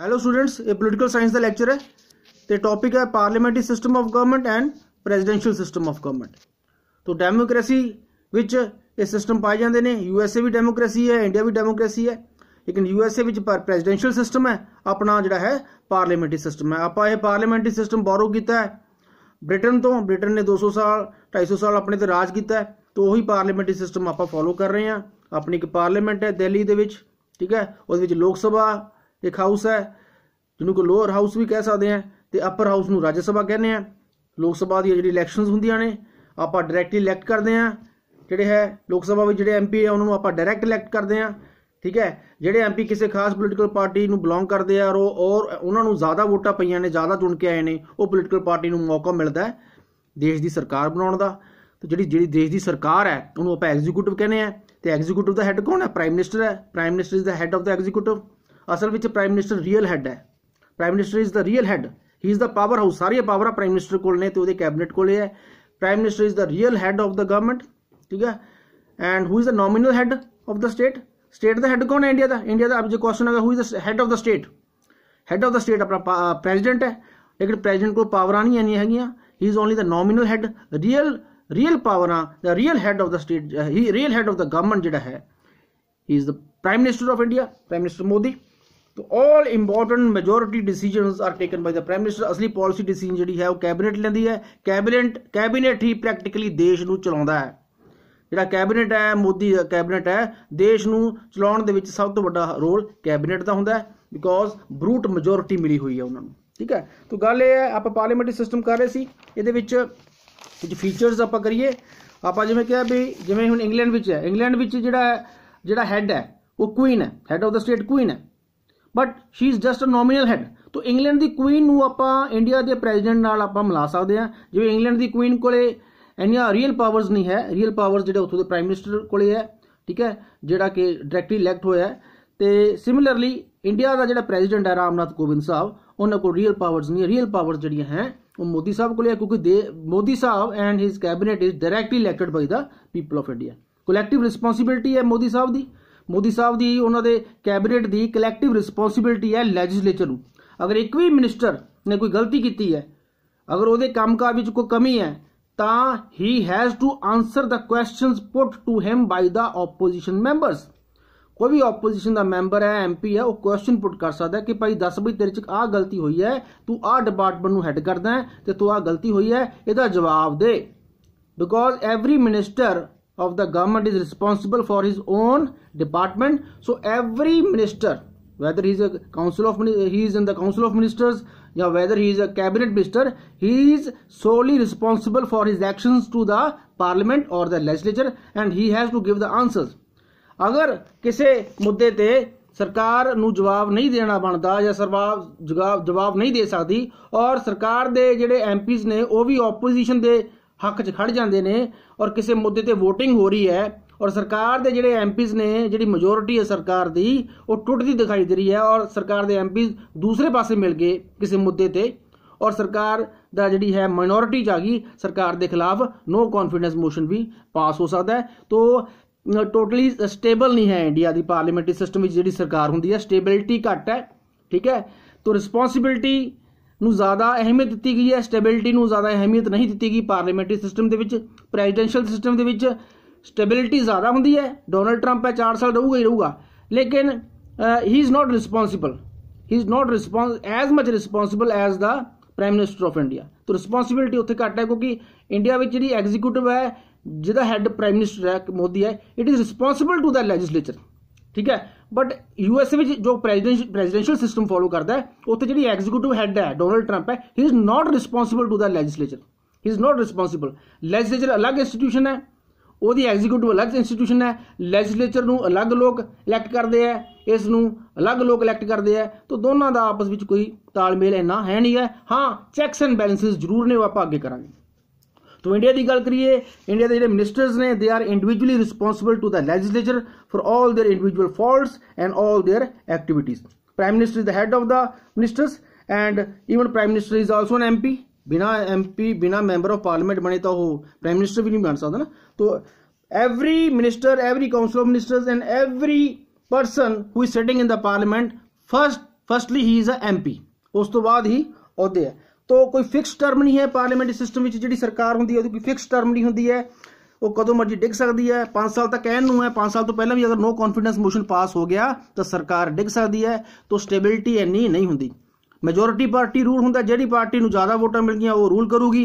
Hello students ਇਹ political science ਦਾ lecture ਹੈ ਤੇ ਟੌਪਿਕ ਹੈ parliamentary system of government and presidential system of government ਤੋਂ ਡੈਮੋਕ੍ਰੇਸੀ ਵਿੱਚ ਇਹ ਸਿਸਟਮ ਪਾਏ ਜਾਂਦੇ ਨੇ। ਯੂ ਐੱਸ ਏ ਵੀ ਡੈਮੋਕ੍ਰੇਸੀ ਹੈ ਇੰਡੀਆ ਵੀ ਡੈਮੋਕ੍ਰੇਸੀ ਹੈ। ਲੇਕਿਨ ਯੂ ਐੱਸ ਏ ਵਿੱਚ ਪ੍ਰੈਜ਼ੀਡੈਂਸ਼ੀਅਲ ਸਿਸਟਮ ਹੈ, ਆਪਣਾ ਜਿਹੜਾ ਹੈ ਪਾਰਲੀਮੈਂਟਰੀ ਸਿਸਟਮ ਹੈ। ਆਪਾਂ ਇਹ ਪਾਰਲੀਮੈਂਟਰੀ ਸਿਸਟਮ ਬੋਰੋ ਕੀਤਾ ਹੈ। ਬ੍ਰਿਟਨ ਤੋਂ, ਬ੍ਰਿਟਨ ਨੇ 200 ਸਾਲ 250 ਸਾਲ ਆਪਣੇ ਤੇ ਰਾਜ ਕੀਤਾ ਹੈ। ਤੋਂ ਉਹੀ ਪਾਰਲੀਮੈਂਟਰੀ ਸਿਸਟਮ ਆਪਾਂ ਫੋਲੋ ਕਰ ਰਹੇ ਹਾਂ। ਆਪਣੀ ਇੱਕ ਪਾਰਲੀਮੈਂਟ ਹੈ ਦਿੱਲੀ ਦੇ ਵਿੱਚ, ਠੀਕ ਹੈ। ਉਹਦੇ ਵਿੱਚ ਲੋਕ ਸਭਾ ਇੱਕ ਹਾਊਸ ਹੈ। ਜਿਹਨੂੰ ਕੋ ਲੋਅਰ ਹਾਊਸ ਵੀ ਕਹਿ ਸਕਦੇ ਆ ਤੇ ਅਪਰ ਹਾਊਸ ਨੂੰ ਰਾਜ ਸਭਾ ਕਹਿੰਦੇ ਆ ਲੋਕ ਸਭਾ ਦੀ ਜਿਹੜੀ ਇਲੈਕਸ਼ਨਸ ਹੁੰਦੀਆਂ ਨੇ, ਆਪਾਂ ਡਾਇਰੈਕਟਲੀ ਇਲੈਕਟ ਕਰਦੇ ਆ ਜਿਹੜੇ ਹੈ, ਲੋਕ ਸਭਾ ਵਿੱਚ ਜਿਹੜੇ ਐਮਪੀ ਆ ਉਹਨਾਂ ਨੂੰ ਆਪਾਂ ਡਾਇਰੈਕਟ ਇਲੈਕਟ ਕਰਦੇ ਆ ਠੀਕ ਹੈ? ਜਿਹੜੇ ਐਮਪੀ ਕਿਸੇ ਖਾਸ ਪੋਲੀਟੀਕਲ ਪਾਰਟੀ ਨੂੰ ਬਿਲੋਂਗ ਕਰਦੇ ਆ ਉਹ ਔਰ ਉਹਨਾਂ ਨੂੰ ਜ਼ਿਆਦਾ ਵੋਟਾਂ ਪਈਆਂ ਨੇ, ਜ਼ਿਆਦਾ ਚੁਣ ਕੇ ਆਏ ਨੇ, ਉਹ ਪੋਲੀਟੀਕਲ ਪਾਰਟੀ ਨੂੰ ਮੌਕਾ ਮਿਲਦਾ ਹੈ ਦੇਸ਼ ਦੀ ਸਰਕਾਰ ਬਣਾਉਣ ਦਾ। ਤੇ ਜਿਹੜੀ ਜਿਹੜੀ ਦੇਸ਼ ਦੀ ਸਰਕਾਰ ਹੈ, ਉਹਨੂੰ ਆਪਾਂ ਐਗਜ਼ੀਕਿਊਟਿਵ ਕਹਿੰਦੇ ਆ ਤੇ ਐਗਜ਼ੀਕਿਊਟਿਵ ਦਾ ਹੈੱਡ ਕੌਣ ਹੈ? ਪ੍ਰਾਈਮ ਮਿਨਿਸਟਰ ਹੈ। Prime minister is the head of the executive ਅਸਲ ਵਿੱਚ ਪ੍ਰਾਈਮ ਮਿਨਿਸਟਰ ਰੀਅਲ ਹੈੱਡ ਹੈ prime minister is the real head he is the power house ਸਾਰੀਆਂ ਪਾਵਰਾਂ ਪ੍ਰਾਈਮ ਮਿਨਿਸਟਰ ਕੋਲ ਨੇ ਤੇ ਉਹਦੇ ਕੈਬਨਿਟ ਕੋਲੇ ਹੈ prime minister is the real head of the government ਠੀਕ ਹੈ and who is the nominal head of the state state the head ਕੌਣ ਹੈ ਇੰਡੀਆ ਦਾ ਇੰਡੀਆ ਦਾ ਅਬ ਜੋ ਕੁਐਸਚਨ ਹੈਗਾ who is the head of the state head of the state ਆਪਣਾ president ਹੈ ਲੇਕਿਨ ਪ੍ਰੈਜ਼ੀਡੈਂਟ ਕੋਲ ਪਾਵਰਾਂ ਨਹੀਂ ਆਣੀਆਂ ਹੈਗੀਆਂ he is only the nominal head real real ਪਾਵਰਾਂ the real head of the state he real head of the government ਜਿਹੜਾ ਹੈ he is the prime minister of India prime ਤੋ all important majority decisions are taken by the prime minister ਅਸਲੀ policy decision ਜਿਹੜੀ ਹੈ ਉਹ cabinet ਲੈਂਦੀ ਹੈ। Cabinet cabinet ਹੀ practically ਦੇਸ਼ ਨੂੰ ਚਲਾਉਂਦਾ ਹੈ। ਜਿਹੜਾ ਕੈਬਨਿਟ ਹੈ, ਮੋਦੀ ਦਾ ਕੈਬਨਿਟ ਹੈ, ਦੇਸ਼ ਨੂੰ ਚਲਾਉਣ ਦੇ ਵਿੱਚ ਸਭ ਤੋਂ ਵੱਡਾ ਰੋਲ ਕੈਬਨਿਟ ਦਾ ਹੁੰਦਾ ਹੈ ਬਿਕੋਜ਼ ਬਰੂਟ ਮੈਜੋਰਟੀ ਮਿਲੀ ਹੋਈ ਹੈ ਉਹਨਾਂ ਨੂੰ। ਠੀਕ ਹੈ? ਤੋ ਗੱਲ ਇਹ ਹੈ, ਆਪਾਂ ਪਾਰਲੀਮੈਂਟਰੀ ਸਿਸਟਮ ਕਰ ਰਹੇ ਸੀ। ਇਹਦੇ ਵਿੱਚ ਕੁਝ ਫੀਚਰਸ ਆਪਾਂ ਕਰੀਏ। ਆਪਾਂ ਜਿਵੇਂ ਕਿਹਾ ਵੀ, ਜਿਵੇਂ ਹੁਣ ਇੰਗਲੈਂਡ ਵਿੱਚ ਹੈ। ਇੰਗਲੈਂਡ ਵਿੱਚ ਜਿਹੜਾ ਜਿਹੜਾ ਹੈੱਡ ਹੈ, ਉਹ ਕੁਈਨ ਹੈ। Head of the state queen ਹੈ। But she is just a nominal head ਤੋਂ ਇੰਗਲੈਂਡ ਦੀ ਕੁਈਨ ਨੂੰ ਆਪਾਂ ਇੰਡੀਆ ਦੇ ਪ੍ਰੈਜ਼ੀਡੈਂਟ ਨਾਲ ਆਪਾਂ ਮਿਲਾ ਸਕਦੇ ਹਾਂ। ਜਿਵੇਂ ਇੰਗਲੈਂਡ ਦੀ ਕੁਈਨ ਕੋਲੇ ਇੰਨੀਆਂ ਰੀਅਲ ਪਾਵਰਸ ਨਹੀਂ ਹੈ। ਰੀਅਲ ਪਾਵਰਸ ਜਿਹੜੇ ਉੱਥੋਂ ਦੇ ਪ੍ਰਾਈਮ ਮਿਨਿਸਟਰ ਕੋਲੇ ਹੈ, ਠੀਕ ਹੈ, ਜਿਹੜਾ ਕਿ ਡਾਇਰੈਕਟਲੀ ਇਲੈਕਟ ਹੋਇਆ ਹੈ। ਤੇ ਸਿਮਿਲਰਲੀ ਇੰਡੀਆ ਦਾ ਜਿਹੜਾ ਪ੍ਰੈਜ਼ੀਡੈਂਟ ਹੈ ਰਾਮਨਾਥ ਕੋਵਿੰਦ ਸਾਹਿਬ, ਉਹਨਾਂ ਕੋਲ ਰੀਅਲ ਪਾਵਰਸ ਨਹੀਂ ਰੀਅਲ ਪਾਵਰਸ ਜਿਹੜੀਆਂ ਹੈ, ਉਹ ਮੋਦੀ ਸਾਹਿਬ ਕੋਲੇ ਹੈ, ਕਿਉਂਕਿ Modi Sahib and his cabinet is directly elected by the people of India collective responsibility ਹੈ ਮੋਦੀ ਸਾਹਿਬ ਦੀ। ਮੋਦੀ ਸਾਹਿਬ ਦੀ ਉਹਨਾਂ ਦੇ ਕੈਬਨਿਟ ਦੀ ਕਲੈਕਟਿਵ ਰਿਸਪੌਂਸਿਬਿਲਟੀ ਹੈ ਲੈਜਿਸਲੇਚਰ ਨੂੰ। ਅਗਰ ਇੱਕ ਵੀ ਮਿਨਿਸਟਰ ਨੇ ਕੋਈ ਗਲਤੀ ਕੀਤੀ ਹੈ, ਅਗਰ ਉਹਦੇ ਕੰਮਕਾਜ ਵਿੱਚ ਕੋਈ ਕਮੀ ਹੈ, ਤਾਂ he has to answer the questions put to him by the opposition members ਕੋਈ ਵੀ ਆਪੋਜੀਸ਼ਨ ਦਾ ਮੈਂਬਰ ਹੈ ਐਮਪੀ ਹੈ, ਉਹ ਕੁਐਸਚਨ ਪੁੱਟ ਕਰ ਸਕਦਾ ਕਿ ਭਾਈ ਦੱਸ ਬਈ ਤੇਰੇ ਚ ਆਹ ਗਲਤੀ ਹੋਈ ਹੈ, ਤੂੰ ਆਹ ਡਿਪਾਰਟਮੈਂਟ ਨੂੰ ਹੈੱਡ ਕਰਦਾ ਹੈ ਤੇ ਤੂੰ ਆਹ ਗਲਤੀ ਹੋਈ ਹੈ, ਇਹਦਾ ਜਵਾਬ ਦੇ। Because every minister of the government is responsible for his own department so every minister whether he is a council of he is in the council of ministers or whether he is a cabinet minister he is solely responsible for his actions to the parliament or the legislature and he has to give the answers ਅਗਰ ਕਿਸੇ ਮੁੱਦੇ ਤੇ ਸਰਕਾਰ ਨੂੰ ਜਵਾਬ ਨਹੀਂ ਦੇਣਾ ਬਣਦਾ ਜਾਂ ਸਰਕਾਰ ਜਵਾਬ ਨਹੀਂ ਦੇ ਸਕਦੀ ਔਰ ਸਰਕਾਰ ਦੇ ਜਿਹੜੇ ਐਮਪੀਜ਼ ਨੇ ਉਹ ਵੀ ਆਪੋਜੀਸ਼ਨ ਦੇ ਹੱਕ 'ਚ ਖੜ ਜਾਂਦੇ ਨੇ ਔਰ ਕਿਸੇ ਮੁੱਦੇ ਤੇ VOTING ਹੋ ਰਹੀ ਹੈ ਔਰ ਸਰਕਾਰ ਦੇ ਜਿਹੜੇ ਐਮਪੀਜ਼ ਨੇ, ਜਿਹੜੀ ਮੈਜੋਰਿਟੀ ਹੈ ਸਰਕਾਰ ਦੀ, ਉਹ ਟੁੱਟਦੀ ਦਿਖਾਈ ਦੇ ਰਹੀ ਹੈ ਔਰ ਸਰਕਾਰ ਦੇ ਐਮਪੀਜ਼ ਦੂਸਰੇ ਪਾਸੇ ਮਿਲ ਗਏ ਕਿਸੇ ਮੁੱਦੇ ਤੇ ਔਰ ਸਰਕਾਰ ਦਾ ਜਿਹੜੀ ਹੈ ਮਾਈਨੋਰਿਟੀ ਚ ਆ ਗਈ, ਸਰਕਾਰ ਦੇ ਖਿਲਾਫ ਨੋ ਕੌਨਫੀਡੈਂਸ ਮੋਸ਼ਨ ਵੀ ਪਾਸ ਹੋ ਸਕਦਾ ਹੈ। ਤੋਂ ਟੋਟਲੀ ਸਟੇਬਲ ਨਹੀਂ ਹੈ ਇੰਡੀਆ ਦੀ ਪਾਰਲੀਮੈਂਟਰੀ ਸਿਸਟਮ ਵਿੱਚ ਜਿਹੜੀ ਸਰਕਾਰ ਹੁੰਦੀ ਹੈ ਸਟੇਬਿਲਿਟੀ ਘੱਟ ਹੈ, ਠੀਕ ਹੈ। ਤੋਂ ਰਿਸਪੌਂਸਿਬਿਲਟੀ ਨੂੰ ਜ਼ਿਆਦਾ ਅਹਿਮੀਅਤ ਦਿੱਤੀ ਗਈ ਹੈ ਸਟੇਬਿਲਿਟੀ ਨੂੰ ਜ਼ਿਆਦਾ ਅਹਿਮੀਅਤ ਨਹੀਂ ਦਿੱਤੀ ਗਈ ਪਾਰਲੀਮੈਂਟਰੀ ਸਿਸਟਮ ਦੇ ਵਿੱਚ ਪ੍ਰੈਜ਼ੀਡੈਂਸ਼ੀਅਲ ਸਿਸਟਮ ਦੇ ਵਿੱਚ ਸਟੇਬਿਲਿਟੀ ਜ਼ਿਆਦਾ ਹੁੰਦੀ ਹੈ। ਡੋਨਲਡ ਟਰੰਪ ਹੈ 4 ਸਾਲ ਰਹੂਗਾ ਹੀ ਰਹੂਗਾ। ਲੇਕਿਨ he is not responsible he is not response as much responsible as the prime minister of India ਤਾਂ ਰਿਸਪੌਂਸਿਬਿਲਿਟੀ ਉੱਥੇ ਘੱਟ ਹੈ ਕਿਉਂਕਿ ਇੰਡੀਆ ਵਿੱਚ ਜਿਹੜੀ ਐਗਜ਼ੀਕਿਊਟਿਵ ਹੈ, ਜਿਹਦਾ ਹੈੱਡ ਪ੍ਰਾਈਮ ਮਿਨਿਸਟਰ ਹੈ, ਮੋਦੀ ਹੈ it is responsible to the legislature ਠੀਕ ਹੈ? ਬਟ ਯੂਐਸਏ ਵਿੱਚ ਜੋ ਪ੍ਰੈਜ਼ੀਡੈਂਸ਼ੀਅਲ ਸਿਸਟਮ ਫੋਲੋ ਕਰਦਾ ਹੈ, ਉੱਥੇ ਜਿਹੜੀ ਐਗਜ਼ੀਕਿਊਟਿਵ ਹੈਡ ਹੈ ਡੋਨਲਡ ਟਰੰਪ ਹੈ he is not responsible to the legislature he is not responsible legislature ਅਲੱਗ ਇੰਸਟੀਟਿਊਸ਼ਨ ਹੈ, ਉਹਦੀ ਐਗਜ਼ੀਕਿਊਟਿਵ ਅਲੱਗ ਇੰਸਟੀਟਿਊਸ਼ਨ ਹੈ ਲੈਜਿਸਲੇਚਰ ਨੂੰ ਅਲੱਗ ਲੋਕ ਇਲੈਕਟ ਕਰਦੇ ਆ ਇਸ ਨੂੰ ਅਲੱਗ ਲੋਕ ਇਲੈਕਟ ਕਰਦੇ ਆ ਤਾਂ ਦੋਨਾਂ ਦਾ ਆਪਸ ਵਿੱਚ ਕੋਈ ਤਾਲਮੇਲ ਇੰਨਾ ਹੈ ਨਹੀਂ ਹੈ। ਹਾਂ ਚੈਕਸ ਐਂਡ ਬੈਲੈਂਸਸ ਜ਼ਰੂਰ ਨੇ, ਉਹ ਆਪਾਂ ਅੱਗੇ ਕਰਾਂਗੇ। तो इंडिया की गल करिए इंडिया के जो मिनिस्टर्स ने they are individually responsible to the legislature for all their individual faults and all their activities prime minister is the head of the ministers and even prime minister is also an MP बिना MP बिना member of parliament बने तो वो prime minister भी नहीं बन सकता ना तो every minister every council of ministers and every person who is sitting in the parliament first firstly he is a MP ਉਸ ਤੋਂ ਬਾਅਦ ਹੀ ਅਹੁਦੇ ਹੈ ਤੋ ਕੋਈ ਫਿਕਸ ਟਰਮ ਨਹੀਂ ਹੈ ਪਾਰਲੀਮੈਂਟਰੀ ਸਿਸਟਮ ਵਿੱਚ ਜਿਹੜੀ ਸਰਕਾਰ ਹੁੰਦੀ ਹੈ, ਉਹਦੀ ਕੋਈ ਫਿਕਸ ਟਰਮ ਨਹੀਂ ਹੁੰਦੀ ਹੈ। ਉਹ ਕਦੋਂ ਮਰਜ਼ੀ ਡਿੱਗ ਸਕਦੀ ਹੈ। 5 ਸਾਲ ਤੱਕ ਕਹਿਣ ਨੂੰ ਹੈ 5 ਸਾਲ ਤੋਂ ਪਹਿਲਾਂ ਵੀ ਅਗਰ ਨੋ ਕੌਨਫੀਡੈਂਸ ਮੋਸ਼ਨ ਪਾਸ ਹੋ ਗਿਆ, ਤਾਂ ਸਰਕਾਰ ਡਿੱਗ ਸਕਦੀ ਹੈ, ਤੋ ਸਟੇਬਿਲਿਟੀ ਇੰਨੀ ਨਹੀਂ ਹੁੰਦੀ। ਮੈਜੋਰਿਟੀ ਪਾਰਟੀ ਰੂਲ ਹੁੰਦਾ, ਜਿਹੜੀ ਪਾਰਟੀ ਨੂੰ ਜ਼ਿਆਦਾ ਵੋਟਾਂ ਮਿਲ ਗਈਆਂ ਉਹ ਰੂਲ ਕਰੂਗੀ।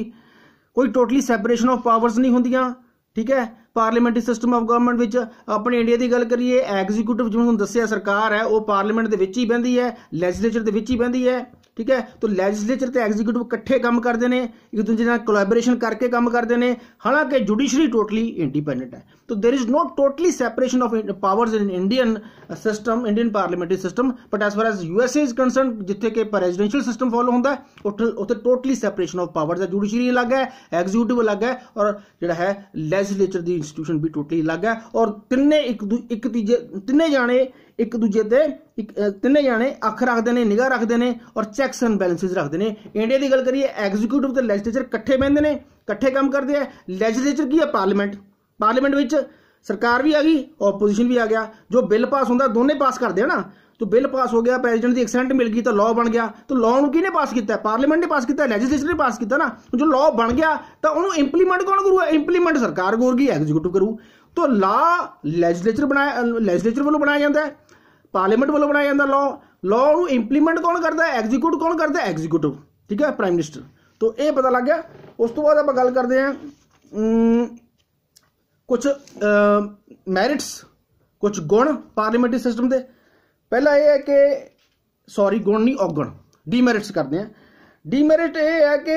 ਕੋਈ ਟੋਟਲੀ ਸੈਪਰੇਸ਼ਨ ਆਫ ਪਾਵਰਸ ਨਹੀਂ ਹੁੰਦੀਆਂ, ਠੀਕ ਹੈ? ਪਾਰਲੀਮੈਂਟਰੀ ਸਿਸਟਮ ਆਫ ਗਵਰਨਮੈਂਟ ਵਿੱਚ ਆਪਣੇ ਇੰਡੀਆ ਦੀ ਗੱਲ ਕਰੀਏ ਐਗਜ਼ੀਕਿਊਟਿਵ ਜਿਵੇਂ ਤੁਹਾਨੂੰ ਦੱਸਿਆ ਸਰਕਾਰ ਹੈ, ਉਹ ਪਾਰਲੀਮੈਂਟ ਦੇ ਵਿੱਚ ਹੀ ਬਹਿੰਦੀ ਹੈ ਲੈਜਿਸਲੇਚਰ ਦੇ ਵਿੱਚ ਹੀ ਬਹਿੰਦੀ ਹੈ। ਠੀਕ ਹੈ? ਤਾਂ ਲੈਜਿਸਲੇਚਰ ਤੇ ਐਗਜ਼ੀਕਿਊਟਿਵ ਇਕੱਠੇ ਕੰਮ ਕਰਦੇ ਨੇ, ਇੱਕ ਦੂਜੇ ਨਾਲ ਕੋਲੈਬੋਰੇਸ਼ਨ ਕਰਕੇ ਕੰਮ ਕਰਦੇ ਨੇ, ਹਾਲਾਂਕਿ ਜੁਡੀਸ਼ਰੀ ਟੋਟਲੀ ਇੰਡੀਪੈਂਡੈਂਟ ਹੈ। So there is no totally separation of powers in Indian system, Indian parliamentary system. But as far as USA is concerned, ਜਿੱਥੇ ਕਿ presidential system follow ਹੁੰਦਾ ਉੱਥੇ ਉੱਥੇ totally separation of powers ਹੈ judiciary ਅਲੱਗ ਹੈ executive ਅਲੱਗ ਹੈ ਔਰ ਜਿਹੜਾ ਹੈ ਲੈਜਿਸਲੇਚਰ ਦੀ ਇੰਸਟੀਟਿਊਸ਼ਨ ਵੀ totally ਅਲੱਗ ਹੈ ਔਰ ਤਿੰਨੇ ਇੱਕ ਇੱਕ ਤੀਜੇ ਤਿੰਨੇ ਜਾਣੇ ਇੱਕ ਦੂਜੇ ਤੇ ਤਿੰਨੇ ਜਾਣੇ ਅੱਖ ਰੱਖਦੇ ਨੇ ਨਿਗਾਹ ਰੱਖਦੇ ਨੇ ਔਰ ਚੈਕਸ ਐਂਡ ਬੈਲੈਂਸਸ ਰੱਖਦੇ ਨੇ ਇੰਡੀਆ ਦੀ ਗੱਲ ਕਰੀਏ ਐਗਜ਼ੀਕਿਊਟਿਵ ਤੇ ਲੈਜਿਸਲੇਚਰ ਇਕੱਠੇ ਬੈਂਦੇ ਨੇ ਇਕੱਠੇ ਕੰਮ ਕਰਦੇ ਆ ਲੈਜਿਸਲੇਚਰ ਕੀ ਹੈ ਪਾਰਲੀਮੈਂਟ ਪਾਰਲੀਮੈਂਟ ਵਿੱਚ ਸਰਕਾਰ ਵੀ ਆ ਗਈ ਆਪੋਜੀਸ਼ਨ ਵੀ ਆ ਗਿਆ। ਜੋ ਬਿੱਲ ਪਾਸ ਹੁੰਦਾ, ਦੋਨੇ ਪਾਸ ਕਰਦੇ ਆ ਨਾ। तो ਬਿੱਲ ਪਾਸ ਹੋ ਗਿਆ ਪ੍ਰੈਜ਼ੀਡੈਂਟ ਦੀ ਐਕਸੈਂਟ ਮਿਲ ਗਈ, ਤਾਂ ਲਾਅ ਬਣ ਗਿਆ। ਤਾਂ ਲਾਅ ਨੂੰ ਕਿਹਨੇ ਪਾਸ ਕੀਤਾ? ਪਾਰਲੀਮੈਂਟ ਨੇ ਪਾਸ ਕੀਤਾ ਲੈਜਿਸਲੇਚਰ ਨੇ ਪਾਸ ਕੀਤਾ ਨਾ। ਜੋ ਲਾਅ ਬਣ ਗਿਆ, ਤਾਂ ਉਹਨੂੰ ਇੰਪਲੀਮੈਂਟ ਕੌਣ ਕਰੂਗਾ ਇੰਪਲੀਮੈਂਟ ਸਰਕਾਰ ਕਰੂਗੀ ਐਗਜ਼ੀਕਿਊਟਿਵ ਕਰੂ? ਤਾਂ ਲਾਅ ਲੈਜਿਸਲੇਚਰ ਬਣਾਇਆ ਲੈਜਿਸਲੇਚਰ ਵੱਲੋਂ ਬਣਾਇਆ ਜਾਂਦਾ ਹੈ। ਪਾਰਲੀਮੈਂਟ ਵੱਲੋਂ ਬਣਾਇਆ ਜਾਂਦਾ ਲਾਅ ਲਾਅ ਨੂੰ ਇੰਪਲੀਮੈਂਟ ਕੌਣ ਕਰਦਾ ਹੈ? ਐਗਜ਼ੀਕਿਊਟ ਕੌਣ ਕਰਦਾ ਹੈ? ਐਗਜ਼ੀਕਿਊਟਿਵ ਠੀਕ ਹੈ ਪ੍ਰਾਈਮ ਮਿਨਿਸਟਰ ਤਾਂ ਇਹ ਪਤਾ ਲੱਗ ਗਿਆ। ਉਸ ਤੋਂ ਬਾਅਦ ਆਪਾਂ ਗੱਲ ਕਰਦੇ ਹਾਂ ਕੁਝ ਮੈਰਿਟਸ ਕੁਝ ਗੁਣ ਪਾਰਲੀਮੈਂਟਰੀ ਸਿਸਟਮ ਦੇ। ਪਹਿਲਾ ਇਹ ਹੈ ਕਿ ਸੌਰੀ ਗੁਣ ਨਹੀਂ, ਔਗਣ। ਡੀਮੈਰਿਟਸ ਕਰਦੇ ਆ। ਡੀਮੈਰਿਟ ਇਹ ਹੈ ਕਿ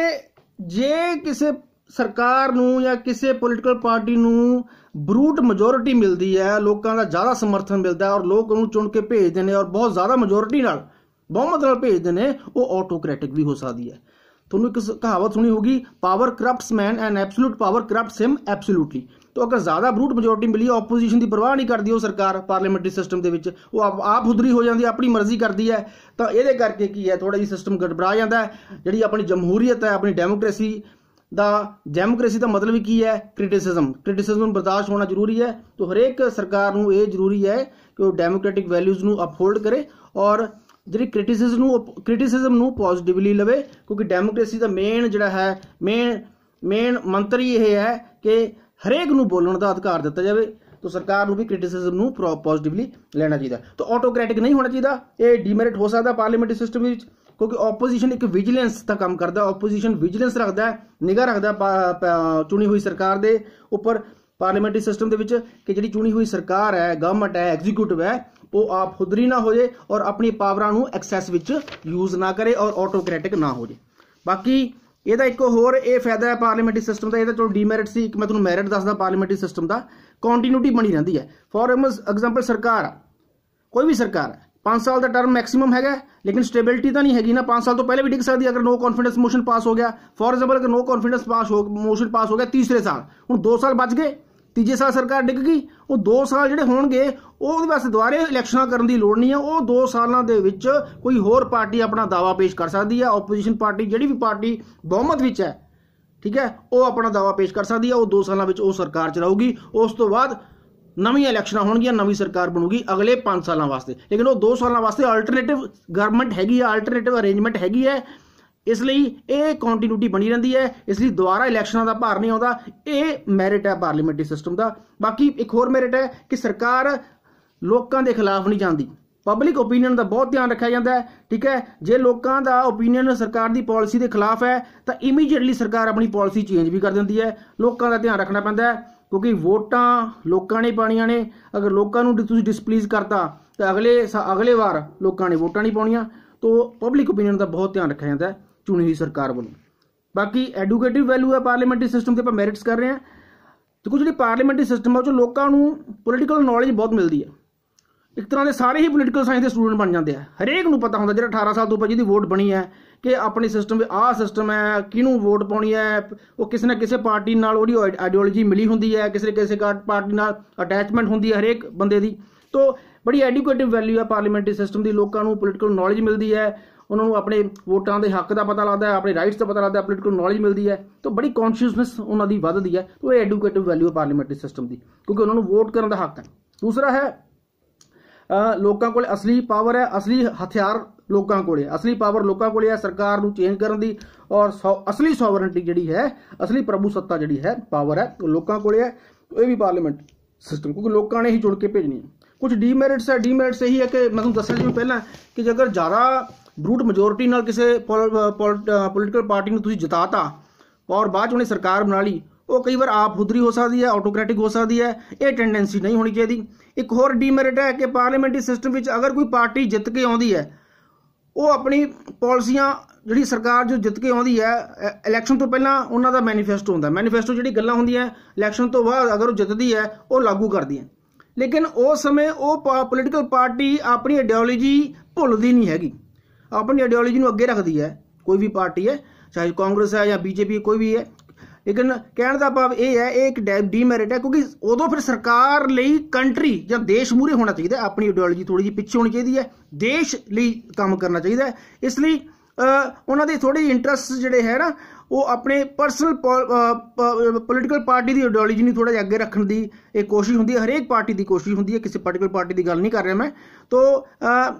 ਜੇ ਕਿਸੇ ਸਰਕਾਰ ਨੂੰ ਜਾਂ ਕਿਸੇ ਪੋਲੀਟੀਕਲ ਪਾਰਟੀ ਨੂੰ ਬਰੂਟ ਮੈਜੋਰਿਟੀ ਮਿਲਦੀ ਹੈ, ਲੋਕਾਂ ਦਾ ਜ਼ਿਆਦਾ ਸਮਰਥਨ ਮਿਲਦਾ ਔਰ ਲੋਕ ਉਹਨੂੰ ਚੁਣ ਕੇ ਭੇਜਦੇ ਨੇ ਔਰ ਬਹੁਤ ਜ਼ਿਆਦਾ ਮੈਜੋਰਿਟੀ ਨਾਲ, ਬਹੁਮਤ ਨਾਲ ਭੇਜਦੇ ਨੇ, ਉਹ ਆਟੋਕ੍ਰੈਟਿਕ ਵੀ ਹੋ ਸਕਦੀ ਹੈ। ਤੁਹਾਨੂੰ ਇੱਕ ਕਹਾਵਤ ਸੁਣੀ ਹੋਗੀ power corrupts man and absolute power corrupts him absolutely तो अगर ज़्यादा ਬਰੂਟ ਮੈਜੋਰਿਟੀ ਮਿਲੀ ਆਪੋਜੀਸ਼ਨ ਦੀ ਪਰਵਾਹ ਨਹੀਂ ਕਰਦੀ ਉਹ ਸਰਕਾਰ ਪਾਰਲੀਮੈਂਟਰੀ ਸਿਸਟਮ ਦੇ ਵਿੱਚ ਉਹ ਆਪ ਆਪ ਹੁਦਰੀ ਹੋ ਜਾਂਦੀ ਹੈ ਆਪਣੀ ਮਰਜ਼ੀ ਕਰਦੀ ਹੈ ਤਾਂ ਇਹਦੇ ਕਰਕੇ ਕੀ ਹੈ ਥੋੜਾ ਜਿਹਾ ਸਿਸਟਮ ਗੜਬੜਾ ਜਾਂਦਾ ਹੈ ਜਿਹੜੀ ਆਪਣੀ ਜਮਹੂਰੀਅਤ ਹੈ ਆਪਣੀ ਡੈਮੋਕ੍ਰੇਸੀ ਦਾ ਡੈਮੋਕ੍ਰੇਸੀ ਦਾ ਮਤਲਬ ਕੀ ਹੈ ਕ੍ਰਿਟਿਸਿਜ਼ਮ ਕ੍ਰਿਟਿਸਿਜ਼ਮ ਬਰਦਾਸ਼ਤ ਹੋਣਾ ਜ਼ਰੂਰੀ ਹੈ ਤਾਂ ਹਰੇਕ ਸਰਕਾਰ ਨੂੰ ਇਹ ਜ਼ਰੂਰੀ ਹੈ ਕਿ ਉਹ ਡੈਮੋਕ੍ਰੈਟਿਕ ਵੈਲਿਊਜ਼ ਨੂੰ ਅਪਹੋਲਡ ਕਰੇ ਔਰ ਜਿਹੜੀ ਕ੍ਰਿਟਿਸਿਜ਼ਮ ਨੂੰ ਕ੍ਰਿਟਿਸਿਜ਼ਮ ਨੂੰ ਪੋਜ਼ਿਟਿਵਲੀ ਲਵੇ ਕਿਉਂਕਿ ਡੈਮੋਕ੍ਰੇਸੀ ਦਾ ਮੇਨ ਜਿਹੜਾ ਹੈ ਮੇਨ ਮੇਨ ਮੰਤਰ ਹੀ ਇਹ ਹੈ ਕਿ ਹਰੇਕ ਨੂੰ ਬੋਲਣ ਦਾ ਅਧਿਕਾਰ ਦਿੱਤਾ ਜਾਵੇ, ਤਾਂ ਸਰਕਾਰ ਨੂੰ ਵੀ ਕ੍ਰਿਟਿਸਿਜ਼ਮ ਨੂੰ ਪੋਜ਼ਿਟਿਵਲੀ ਲੈਣਾ ਚਾਹੀਦਾ। ਤਾਂ ਆਟੋਕ੍ਰੈਟਿਕ ਨਹੀਂ ਹੋਣਾ ਚਾਹੀਦਾ। ਇਹ ਡੀਮੈਰਿਟ ਹੋ ਸਕਦਾ ਪਾਰਲੀਮੈਂਟਰੀ ਸਿਸਟਮ ਵਿੱਚ, ਕਿਉਂਕਿ ਆਪੋਜੀਸ਼ਨ ਇੱਕ ਵਿਜੀਲੈਂਸ ਦਾ ਕੰਮ ਕਰਦਾ ਆਪੋਜੀਸ਼ਨ ਵਿਜੀਲੈਂਸ ਰੱਖਦਾ ਨਿਗਾਹ ਰੱਖਦਾ ਚੁਣੀ ਹੋਈ ਸਰਕਾਰ ਦੇ ਉੱਪਰ ਪਾਰਲੀਮੈਂਟਰੀ ਸਿਸਟਮ ਦੇ ਵਿੱਚ, ਕਿ ਜਿਹੜੀ ਚੁਣੀ ਹੋਈ ਸਰਕਾਰ ਹੈ ਗਵਰਨਮੈਂਟ ਹੈ ਐਗਜ਼ੀਕਿਊਟਿਵ ਹੈ, ਉਹ ਆਪ ਖੁਦਰੀ ਨਾ ਹੋ ਜੇ ਔਰ ਆਪਣੀ ਪਾਵਰਾਂ ਨੂੰ ਐਕਸੈਸ ਵਿੱਚ ਯੂਜ਼ ਨਾ ਕਰੇ ਔਰ ਆਟੋਕ੍ਰੈਟਿਕ ਨਾ ਹੋ ਜੇ ਬਾਕੀ ਇਹਦਾ ਇੱਕ ਹੋਰ ਇਹ ਫਾਇਦਾ ਹੈ ਪਾਰਲੀਮੈਂਟਰੀ ਸਿਸਟਮ ਦਾ ਇਹਦਾ ਚਲੋ ਡੀਮੈਰਿਟ ਸੀ ਇੱਕ ਮੈਂ ਤੁਹਾਨੂੰ ਮੈਰਿਟ ਦੱਸਦਾ ਪਾਰਲੀਮੈਂਟਰੀ ਸਿਸਟਮ ਦਾ ਕੰਟੀਨਿਊਟੀ ਬਣੀ ਰਹਿੰਦੀ ਹੈ। ਫੋਰ ਐਗਜ਼ਾਮਪਲ ਸਰਕਾਰ ਆ, ਕੋਈ ਵੀ ਸਰਕਾਰ ਹੈ 5 ਸਾਲ ਦਾ ਟਰਮ ਮੈਕਸਿਮਮ ਹੈਗਾ ਲੇਕਿਨ ਸਟੇਬਿਲਿਟੀ ਤਾਂ ਨਹੀਂ ਹੈਗੀ ਨਾ 5 ਸਾਲ ਤੋਂ ਪਹਿਲੇ ਵੀ ਡਿੱਗ ਸਕਦੀ ਹੈ ਅਗਰ ਨੋ ਕੌਨਫੀਡੈਂਸ ਮੋਸ਼ਨ ਪਾਸ ਹੋ ਗਿਆ। ਫੋਰ ਐਗਜ਼ਾਮਪਲ ਅਗਰ ਨੋ ਕੌਨਫੀਡੈਂਸ ਪਾਸ ਹੋ ਮੋਸ਼ਨ ਪਾਸ ਹੋ ਗਿਆ ਤੀਸਰੇ ਸਾਲ ਹੁਣ 2 ਸਾਲ ਬਚ ਗਏ ਤੀਜੇ ਸਾਲ ਸਰਕਾਰ ਡਿੱਗ ਗਈ, ਉਹ 2 ਸਾਲ ਜਿਹੜੇ ਹੋਣਗੇ ਉਹਦੇ ਵਾਸਤੇ ਦੁਬਾਰੇ ਇਲੈਕਸ਼ਨਾਂ ਕਰਨ ਦੀ ਲੋੜ ਨਹੀਂ ਹੈ। ਉਹ 2 ਸਾਲਾਂ ਦੇ ਵਿੱਚ ਕੋਈ ਹੋਰ ਪਾਰਟੀ ਆਪਣਾ ਦਾਵਾ ਪੇਸ਼ ਕਰ ਸਕਦੀ ਹੈ। ਆਪੋਜੀਸ਼ਨ ਪਾਰਟੀ ਜਿਹੜੀ ਵੀ ਪਾਰਟੀ ਬਹੁਮਤ ਵਿੱਚ ਹੈ, ਠੀਕ ਹੈ, ਉਹ ਆਪਣਾ ਦਾਵਾ ਪੇਸ਼ ਕਰ ਸਕਦੀ ਹੈ। ਉਹ 2 ਸਾਲਾਂ ਵਿੱਚ ਉਹ ਸਰਕਾਰ ਚ ਰਹੂਗੀ। ਉਸ ਤੋਂ ਬਾਅਦ ਨਵੀਆਂ ਇਲੈਕਸ਼ਨਾਂ ਹੋਣਗੀਆਂ, ਨਵੀਂ ਸਰਕਾਰ ਬਣੂਗੀ ਅਗਲੇ 5 ਸਾਲਾਂ ਵਾਸਤੇ। ਲੇਕਿਨ ਉਹ 2 ਸਾਲਾਂ ਵਾਸਤੇ ਆਲਟਰਨੇਟਿਵ ਗਵਰਨਮੈਂਟ ਹੈਗੀ ਹੈ ਆਲਟਰਨੇਟਿਵ ਅਰੇਂਜਮੈਂਟ ਹੈਗੀ ਹੈ। ਇਸ ਲਈ ਇਹ ਕੰਟੀਨਿਊਟੀ ਬਣੀ ਰਹਿੰਦੀ ਹੈ, ਇਸ ਲਈ ਦੁਬਾਰਾ ਇਲੈਕਸ਼ਨਾਂ ਦਾ ਭਾਰ ਨਹੀਂ ਆਉਂਦਾ, ਇਹ ਮੈਰਿਟ ਹੈ ਪਾਰਲੀਮੈਂਟਰੀ ਸਿਸਟਮ ਦਾ। ਬਾਕੀ ਇੱਕ ਹੋਰ ਮੈਰਿਟ ਹੈ ਕਿ ਸਰਕਾਰ ਲੋਕਾਂ ਦੇ ਖਿਲਾਫ ਨਹੀਂ ਜਾਂਦੀ। ਪਬਲਿਕ ਓਪੀਨੀਅਨ ਦਾ ਬਹੁਤ ਧਿਆਨ ਰੱਖਿਆ ਜਾਂਦਾ ਹੈ, ਠੀਕ ਹੈ? ਜੇ ਲੋਕਾਂ ਦਾ ਓਪੀਨੀਅਨ ਸਰਕਾਰ ਦੀ ਪਾਲਿਸੀ ਦੇ ਖਿਲਾਫ ਹੈ, ਤਾਂ ਇਮੀਡੀਏਟਲੀ ਸਰਕਾਰ ਆਪਣੀ ਪਾਲਿਸੀ ਚੇਂਜ ਵੀ ਕਰ ਦਿੰਦੀ ਹੈ। ਲੋਕਾਂ ਦਾ ਧਿਆਨ ਰੱਖਣਾ ਪੈਂਦਾ ਹੈ, ਕਿਉਂਕਿ ਵੋਟਾਂ ਲੋਕਾਂ ਨੇ ਪਾਣੀਆਂ ਨੇ। ਅਗਰ ਲੋਕਾਂ ਨੂੰ ਤੁਸੀਂ ਡਿਸਪਲੀਜ਼ ਕਰਤਾ, ਤਾਂ ਅਗਲੇ ਸਾ- ਅਗਲੇ ਵਾਰ ਲੋਕਾਂ ਨੇ ਵੋਟਾਂ ਨਹੀਂ ਪਾਉਣੀਆਂ। ਤੋਂ ਪਬਲਿਕ ਓਪੀਨੀਅਨ ਦਾ ਬਹੁਤ ਧਿਆਨ ਰੱਖਿਆ ਜਾਂਦਾ ਹੈ। ਚੁਣੀ ਹੋਈ ਸਰਕਾਰ ਵੱਲੋਂ। ਬਾਕੀ ਐਡੂਕੇਟਿਵ ਵੈਲਿਊ ਹੈ ਪਾਰਲੀਮੈਂਟਰੀ ਸਿਸਟਮ ਤੇ ਆਪਾਂ ਮੈਰਿਟਸ ਕਰ ਰਹੇ ਹਾਂ। ਦੇਖੋ ਜਿਹੜੀ ਪਾਰਲੀਮੈਂਟਰੀ ਸਿਸਟਮ ਹੈ, ਉਹ 'ਚ ਲੋਕਾਂ ਨੂੰ ਪੋਲੀਟੀਕਲ ਨੌਲੇਜ ਬਹੁਤ ਮਿਲਦੀ ਹੈ। ਇੱਕ ਤਰ੍ਹਾਂ ਦੇ ਸਾਰੇ ਹੀ ਪੋਲੀਟੀਕਲ ਸਾਇੰਸ ਦੇ ਸਟੂਡੈਂਟ ਬਣ ਜਾਂਦੇ ਆ। ਹਰੇਕ ਨੂੰ ਪਤਾ ਹੁੰਦਾ, ਜਿਹੜਾ 18 ਸਾਲ ਤੋਂ ਉੱਪਰ ਜਿਹਦੀ ਵੋਟ ਬਣੀ ਹੈ, ਕਿ ਆਪਣੇ ਸਿਸਟਮ ਵਿੱਚ ਆਹ ਸਿਸਟਮ ਹੈ, ਕਿਹਨੂੰ ਵੋਟ ਪਾਉਣੀ ਹੈ, ਉਹ ਕਿਸੇ ਨਾ ਕਿਸੇ ਪਾਰਟੀ ਨਾਲ ਉਹਦੀ ਆਈਡੀਓਲੋਜੀ ਮਿਲੀ ਹੁੰਦੀ ਹੈ, ਕਿਸੇ ਨਾ ਕਿਸੇ ਕਾ- ਪਾਰਟੀ ਨਾਲ ਅਟੈਚਮੈਂਟ ਹੁੰਦੀ ਹੈ ਹਰੇਕ ਬੰਦੇ ਦੀ। ਤੋਂ ਬੜੀ ਐਡੂਕੇਟਿਵ ਵੈਲਿਊ ਹੈ ਪਾਰਲੀਮੈਂਟਰੀ ਸਿਸਟਮ ਦੀ, ਲੋਕਾਂ ਨੂੰ ਪੋਲੀਟੀਕਲ ਨੌਲੇਜ ਮਿਲਦੀ ਹੈ। ਉਹਨਾਂ ਨੂੰ ਆਪਣੇ ਵੋਟਾਂ ਦੇ ਹੱਕ ਦਾ ਪਤਾ ਲੱਗਦਾ ਹੈ, ਆਪਣੇ ਰਾਈਟਸ ਦਾ ਪਤਾ ਲੱਗਦਾ ਹੈ ਪੋਲੀਟੀਕਲ ਨੌਲੇਜ ਮਿਲਦੀ ਹੈ। ਤਾਂ ਬੜੀ ਕੌਨਸ਼ੀਅਸਨੈਸ ਉਹਨਾਂ ਦੀ ਵੱਧਦੀ ਹੈ ਉਹ ਇਹ ਐਡੂਕੇਟਿਵ ਵੈਲਿਊ ਹੈ ਪਾਰਲੀਮੈਂਟਰੀ ਸਿਸਟਮ ਦੀ, ਕਿਉਂਕਿ ਉਹਨਾਂ ਨੂੰ ਵੋਟ ਕਰਨ ਦਾ ਹੱਕ ਹੈ। ਦੂਸਰਾ ਹੈ ਲੋਕਾਂ ਕੋਲ ਅਸਲੀ ਪਾਵਰ ਹੈ, ਅਸਲੀ ਹਥਿਆਰ ਲੋਕਾਂ ਕੋਲੇ, ਅਸਲੀ ਪਾਵਰ ਲੋਕਾਂ ਕੋਲੇ ਹੈ, ਸਰਕਾਰ ਨੂੰ ਚੇਂਜ ਕਰਨ ਦੀ, ਔਰ ਸੋ- ਅਸਲੀ ਸੋਵਰਨਟੀ ਜਿਹੜੀ ਹੈ, ਅਸਲੀ ਪ੍ਰਭੂ ਸੱਤਾ ਜਿਹੜੀ ਹੈ ਪਾਵਰ ਹੈ, ਉਹ ਲੋਕਾਂ ਕੋਲੇ ਹੈ ਇਹ ਵੀ ਪਾਰਲੀਮੈਂਟ ਸਿਸਟਮ ਕਿਉਂਕਿ ਲੋਕਾਂ ਨੇ ਹੀ ਚੁਣ ਕੇ ਭੇਜਣੀ ਹੈ। ਕੁਝ ਡੀਮੈਰਿਟਸ ਹੈ ਡੀਮੈਰਿਟਸ ਇਹੀ ਹੈ ਕਿ ਮੈਂ ਤੁਹਾਨੂੰ ਦੱਸਿਆ ਜਿਵੇਂ ਪਹਿਲਾਂ ਕਿ ਜੇਕਰ ਜ਼ਿਆਦਾ ਬਰੂਟ ਮੈਜੋਰਿਟੀ ਨਾਲ ਕਿਸੇ ਪੋਲੀਟੀਕਲ ਪਾਰਟੀ ਨੂੰ ਤੁਸੀਂ ਜਿਤਾਤਾ ਔਰ ਬਾਅਦ ਚ ਉਹਨੇ ਸਰਕਾਰ ਬਣਾ ਲਈ, ਉਹ ਕਈ ਵਾਰ ਆਪ ਹੁਦਰੀ ਹੋ ਸਕਦੀ ਹੈ ਆਟੋਕ੍ਰੈਟਿਕ ਹੋ ਸਕਦੀ ਹੈ, ਇਹ ਟੈਂਡੈਂਸੀ ਨਹੀਂ ਹੋਣੀ ਚਾਹੀਦੀ। ਇੱਕ ਹੋਰ ਡੀਮੈਰਿਟ ਹੈ ਕਿ ਪਾਰਲੀਮੈਂਟਰੀ ਸਿਸਟਮ ਵਿੱਚ ਅਗਰ ਕੋਈ ਪਾਰਟੀ ਜਿੱਤ ਕੇ ਆਉਂਦੀ ਹੈ, ਉਹ ਆਪਣੀ ਪਾਲਿਸੀਆਂ ਜਿਹੜੀ ਸਰਕਾਰ ਜੋ ਜਿੱਤ ਕੇ ਆਉਂਦੀ ਹੈ ਇਲੈਕਸ਼ਨ ਤੋਂ ਪਹਿਲਾਂ ਉਹਨਾਂ ਦਾ ਮੈਨੀਫੈਸਟੋ ਹੁੰਦਾ। ਮੈਨੀਫੈਸਟੋ ਜਿਹੜੀ ਗੱਲਾਂ ਹੁੰਦੀਆਂ ਇਲੈਕਸ਼ਨ ਤੋਂ ਬਾਅਦ ਅਗਰ ਉਹ ਜਿੱਤਦੀ ਹੈ, ਉਹ ਲਾਗੂ ਕਰਦੀ ਹੈ। ਲੇਕਿਨ ਉਸ ਸਮੇਂ ਉਹ ਪੋਲੀਟੀਕਲ ਪਾਰਟੀ ਆਪਣੀ ਆਈਡੀਓਲੋਜੀ ਭੁੱਲਦੀ ਨਹੀਂ ਹੈਗੀ। ਆਪਣੀ ਆਈਡੀਓਲੋਜੀ ਨੂੰ ਅੱਗੇ ਰੱਖਦੀ ਹੈ, ਕੋਈ ਵੀ ਪਾਰਟੀ ਹੈ, ਚਾਹੇ ਕਾਂਗਰਸ ਹੈ ਜਾਂ ਬੀਜੇਪੀ ਕੋਈ ਵੀ ਹੈ। ਲੇਕਿਨ ਕਹਿਣ ਦਾ ਭਾਵ ਇਹ ਹੈ, ਇਹ ਇੱਕ ਡੀਮੈਰਿਟ ਹੈ, ਕਿਉਂਕਿ ਉਦੋਂ ਫਿਰ ਸਰਕਾਰ ਲਈ ਕੰਟਰੀ ਜਾਂ ਦੇਸ਼ ਮੂਰੇ ਹੋਣਾ ਚਾਹੀਦਾ ਆਪਣੀ ਆਈਡੀਓਲੋਜੀ ਥੋੜੀ ਜਿਹੀ ਪਿੱਛੇ ਹੋਣੀ ਚਾਹੀਦੀ ਹੈ, ਦੇਸ਼ ਲਈ ਕੰਮ ਕਰਨਾ ਚਾਹੀਦਾ ਇਸ ਲਈ ਉਹਨਾਂ ਦੇ ਥੋੜੇ ਇੰਟਰਸਟ ਜਿਹੜੇ ਹੈ ਨਾ ਉਹ ਆਪਣੇ ਪਰਸਨਲ ਪੋਲੀਟੀਕਲ ਪਾਰਟੀ ਦੀ ਆਈਡੀਓਲੋਜੀ ਨੂੰ ਥੋੜਾ ਜਿਹਾ ਅੱਗੇ ਰੱਖਣ ਦੀ ਇਹ ਕੋਸ਼ਿਸ਼ ਹੁੰਦੀ ਹੈ ਹਰੇਕ ਪਾਰਟੀ ਦੀ ਕੋਸ਼ਿਸ਼ ਹੁੰਦੀ ਹੈ ਕਿਸੇ ਪਾਰਟਿਕੂਲਰ ਪਾਰਟੀ ਦੀ ਗੱਲ ਨਹੀਂ ਕਰ ਰਿਹਾ ਮੈਂ। ਤੋ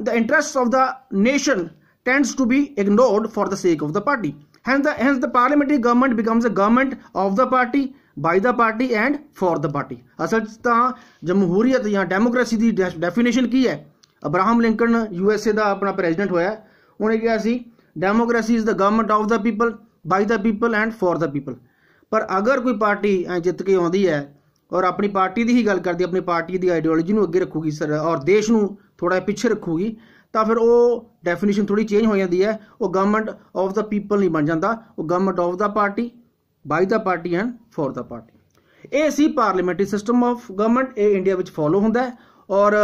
the interest of the nation tends to be ignored for the sake of the party. Hence, the hence the parliamentary government becomes a government of the party, by the party and for the party ਅਸਲ 'ਚ ਤਾਂ ਜਮਹੂਰੀਅਤ ਜਾਂ democracy ਦੀ definition ਕੀ ਹੈ? Abraham Lincoln U S A ਦਾ ਆਪਣਾ president ਹੋਇਆ ਉਹਨੇ ਕਿਹਾ ਸੀ democracy is the government of the people by the people and for the people ਪਰ ਅਗਰ ਕੋਈ ਪਾਰਟੀ ਐ ਜਿੱਤ ਕੇ ਆਉਂਦੀ ਹੈ ਔਰ ਆਪਣੀ ਪਾਰਟੀ ਦੀ ਹੀ ਗੱਲ ਕਰਦੀ, ਆਪਣੀ ਪਾਰਟੀ ਦੀ ਆਈਡੀਓਲੋਜੀ ਨੂੰ ਅੱਗੇ ਰੱਖੂਗੀ ਸਰ ਔਰ ਦੇਸ਼ ਨੂੰ ਥੋੜਾ ਪਿੱਛੇ ਰੱਖੂਗੀ, ਤਾਂ ਫਿਰ ਉਹ ਡੈਫੀਨੇਸ਼ਨ ਥੋੜੀ ਚੇਂਜ ਹੋ ਜਾਂਦੀ ਹੈ। ਉਹ ਗਵਰਨਮੈਂਟ ਆਫ ਦਾ ਪੀਪਲ ਨਹੀਂ ਬਣ ਜਾਂਦਾ। ਉਹ government of the party by the party and for the party ਇਹ ਸੀ ਪਾਰਲੀਮੈਂਟਰੀ ਸਿਸਟਮ ਆਫ ਗਵਰਨਮੈਂਟ ਇਹ ਇੰਡੀਆ ਵਿੱਚ ਫੋਲੋ ਹੁੰਦਾ ਹੈ। ਔਰ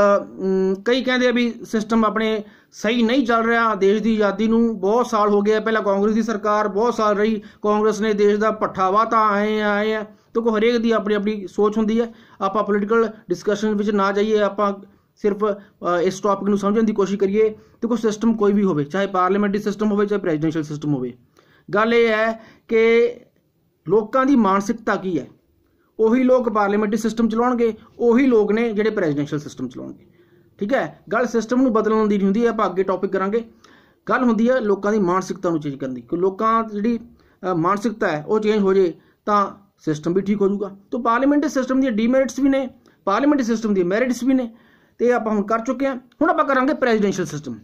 ਕਈ ਕਹਿੰਦੇ ਆ ਵੀ ਸਿਸਟਮ ਆਪਣੇ ਸਹੀ ਨਹੀਂ ਚੱਲ ਰਿਹਾ, ਦੇਸ਼ ਦੀ ਆਜ਼ਾਦੀ ਨੂੰ ਬਹੁਤ ਸਾਲ ਹੋ ਗਏ ਪਹਿਲਾਂ ਕਾਂਗਰਸ ਦੀ ਸਰਕਾਰ ਬਹੁਤ ਸਾਲ ਰਹੀ, ਕਾਂਗਰਸ ਨੇ ਦੇਸ਼ ਦਾ ਪੱਠਾ ਤਾਂ ਆਏ ਆਏ ਆ। ਤੇ ਕੋ ਹਰੇਕ ਦੀ ਆਪਣੀ ਆਪਣੀ ਸੋਚ ਹੁੰਦੀ ਹੈ। ਆਪਾਂ ਪੋਲੀਟੀਕਲ ਡਿਸਕਸ਼ਨ ਵਿੱਚ ਨਾ ਜਾਈਏ, ਆਪਾਂ ਸਿਰਫ ਇਸ ਟੌਪਿਕ ਨੂੰ ਸਮਝਣ ਦੀ ਕੋਸ਼ਿਸ਼ ਕਰੀਏ, ਤੇ ਕੋਈ ਸਿਸਟਮ ਕੋਈ ਵੀ ਹੋਵੇ, ਚਾਹੇ ਪਾਰਲੀਮੈਂਟਰੀ ਸਿਸਟਮ ਹੋਵੇ, ਚਾਹੇ ਪ੍ਰੈਜ਼ੀਡੈਂਸ਼ੀਅਲ ਸਿਸਟਮ ਹੋਵੇ। ਗੱਲ ਇਹ ਹੈ ਕਿ ਲੋਕਾਂ ਦੀ ਮਾਨਸਿਕਤਾ ਕੀ ਹੈ? ਉਹੀ ਲੋਕ ਪਾਰਲੀਮੈਂਟਰੀ ਸਿਸਟਮ ਚਲਾਉਣਗੇ, ਉਹੀ ਲੋਕ ਨੇ ਜਿਹੜੇ ਪ੍ਰੈਜ਼ੀਡੈਂਸ਼ੀਅਲ ਸਿਸਟਮ ਚਲਾਉਣਗੇ। ਠੀਕ ਹੈ? ਗੱਲ ਸਿਸਟਮ ਨੂੰ ਬਦਲਣ ਦੀ ਹੁੰਦੀ ਹੈ ਆਪਾਂ ਅੱਗੇ ਟੌਪਿਕ ਕਰਾਂਗੇ। ਗੱਲ ਹੁੰਦੀ ਹੈ ਲੋਕਾਂ ਦੀ ਮਾਨਸਿਕਤਾ ਨੂੰ ਚੇਂਜ ਕਰਨ ਦੀ। ਕਿ ਲੋਕਾਂ ਜਿਹੜੀ ਮਾਨਸਿਕਤਾ ਹੈ, ਉਹ ਚੇਂਜ ਹੋ ਜੇ, ਤਾਂ ਸਿਸਟਮ ਵੀ ਠੀਕ ਹੋ ਜਾਊਗਾ। ਤਾਂ ਪਾਰਲੀਮੈਂਟਰੀ ਸਿਸਟਮ ਦੀਆਂ ਡੀਮੈਰਿਟਸ ਵੀ ਨੇ, ਪਾਰਲੀਮੈਂਟਰੀ ਸਿਸਟਮ ਦੀਆਂ ਮੈਰਿਟਸ ਵੀ ਨੇ, ਤੇ ਆਪਾਂ ਹੁਣ ਕਰ ਚੁੱਕੇ ਹਾਂ। ਹੁਣ ਆਪਾਂ ਕਰਾਂਗੇ ਪ੍ਰੈਜ਼ੀਡੈਂਸ਼ੀਅਲ ਸਿਸਟਮ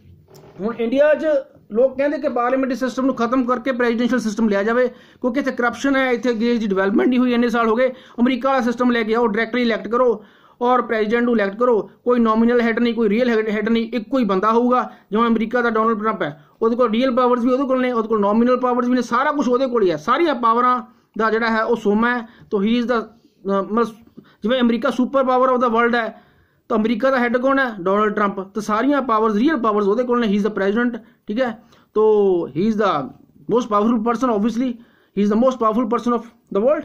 ਹੁਣ ਇੰਡੀਆ 'ਚ ਲੋਕ ਕਹਿੰਦੇ ਕਿ ਪਾਰਲੀਮੈਂਟਰੀ ਸਿਸਟਮ ਨੂੰ ਖਤਮ ਕਰਕੇ ਪ੍ਰੈਜ਼ੀਡੈਂਸ਼ੀਅਲ ਸਿਸਟਮ ਲਿਆ ਜਾਵੇ, ਕਿਉਂਕਿ ਇੱਥੇ ਕਰਪਸ਼ਨ ਹੈ, ਇੱਥੇ ਦੇਸ਼ ਦੀ ਡਿਵੈਲਪਮੈਂਟ ਨਹੀਂ ਹੋਈ ਇੰਨੇ ਸਾਲ ਹੋ ਗਏ। ਅਮਰੀਕਾ ਵਾਲਾ ਸਿਸਟਮ ਲੈ ਕੇ ਆਓ ਡਾਇਰੈਕਟਲੀ ਇਲੈਕਟ ਕਰੋ ਔਰ ਪ੍ਰੈਜ਼ੀਡੈਂਟ ਨੂੰ ਇਲੈਕਟ ਕਰੋ। ਕੋਈ ਨੋਮੀਨਲ ਹੈਡ ਨਹੀਂ, ਕੋਈ ਰੀਅਲ ਹੈਡ ਨਹੀਂ, ਇੱਕੋ ਹੀ ਬੰਦਾ ਹੋਊਗਾ, ਜਿਵੇਂ ਅਮਰੀਕਾ ਦਾ ਡੋਨਲਡ ਟਰੰਪ ਹੈ। ਉਹਦੇ ਕੋਲ ਰੀਅਲ ਪਾਵਰਸ ਵੀ ਉਹਦੇ ਕੋਲ ਨੇ, ਉਹਦੇ ਕੋਲ ਨੋਮੀਨਲ ਪਾਵਰਸ ਵੀ ਨੇ, ਸਾਰਾ ਕੁਝ ਉਹਦੇ ਕੋਲ ਹੀ ਹੈ। ਸਾਰੀਆਂ ਪਾਵਰਾਂ ਦਾ ਜਿਹੜਾ ਹੈ ਉਹ ਸੋਮਾ ਹੈ। ਤੋ ਹੀ ਇਜ਼ ਦਾ ਜਿਵੇਂ America super power of the world ਹੈ ਤਾਂ ਅਮਰੀਕਾ ਦਾ ਹੈੱਡ ਕੌਣ ਹੈ ਡੋਨਲਡ ਟਰੰਪ ਤਾਂ ਸਾਰੀਆਂ ਪਾਵਰਸ ਰੀਅਲ ਪਾਵਰਸ ਉਹਦੇ ਕੋਲ ਨੇ ਹੀ ਇਜ਼ ਦਾ ਪ੍ਰੈਜ਼ੀਡੈਂਟ ਠੀਕ ਹੈ ਤੋ he is the most powerful person obviously he is the most powerful person of the world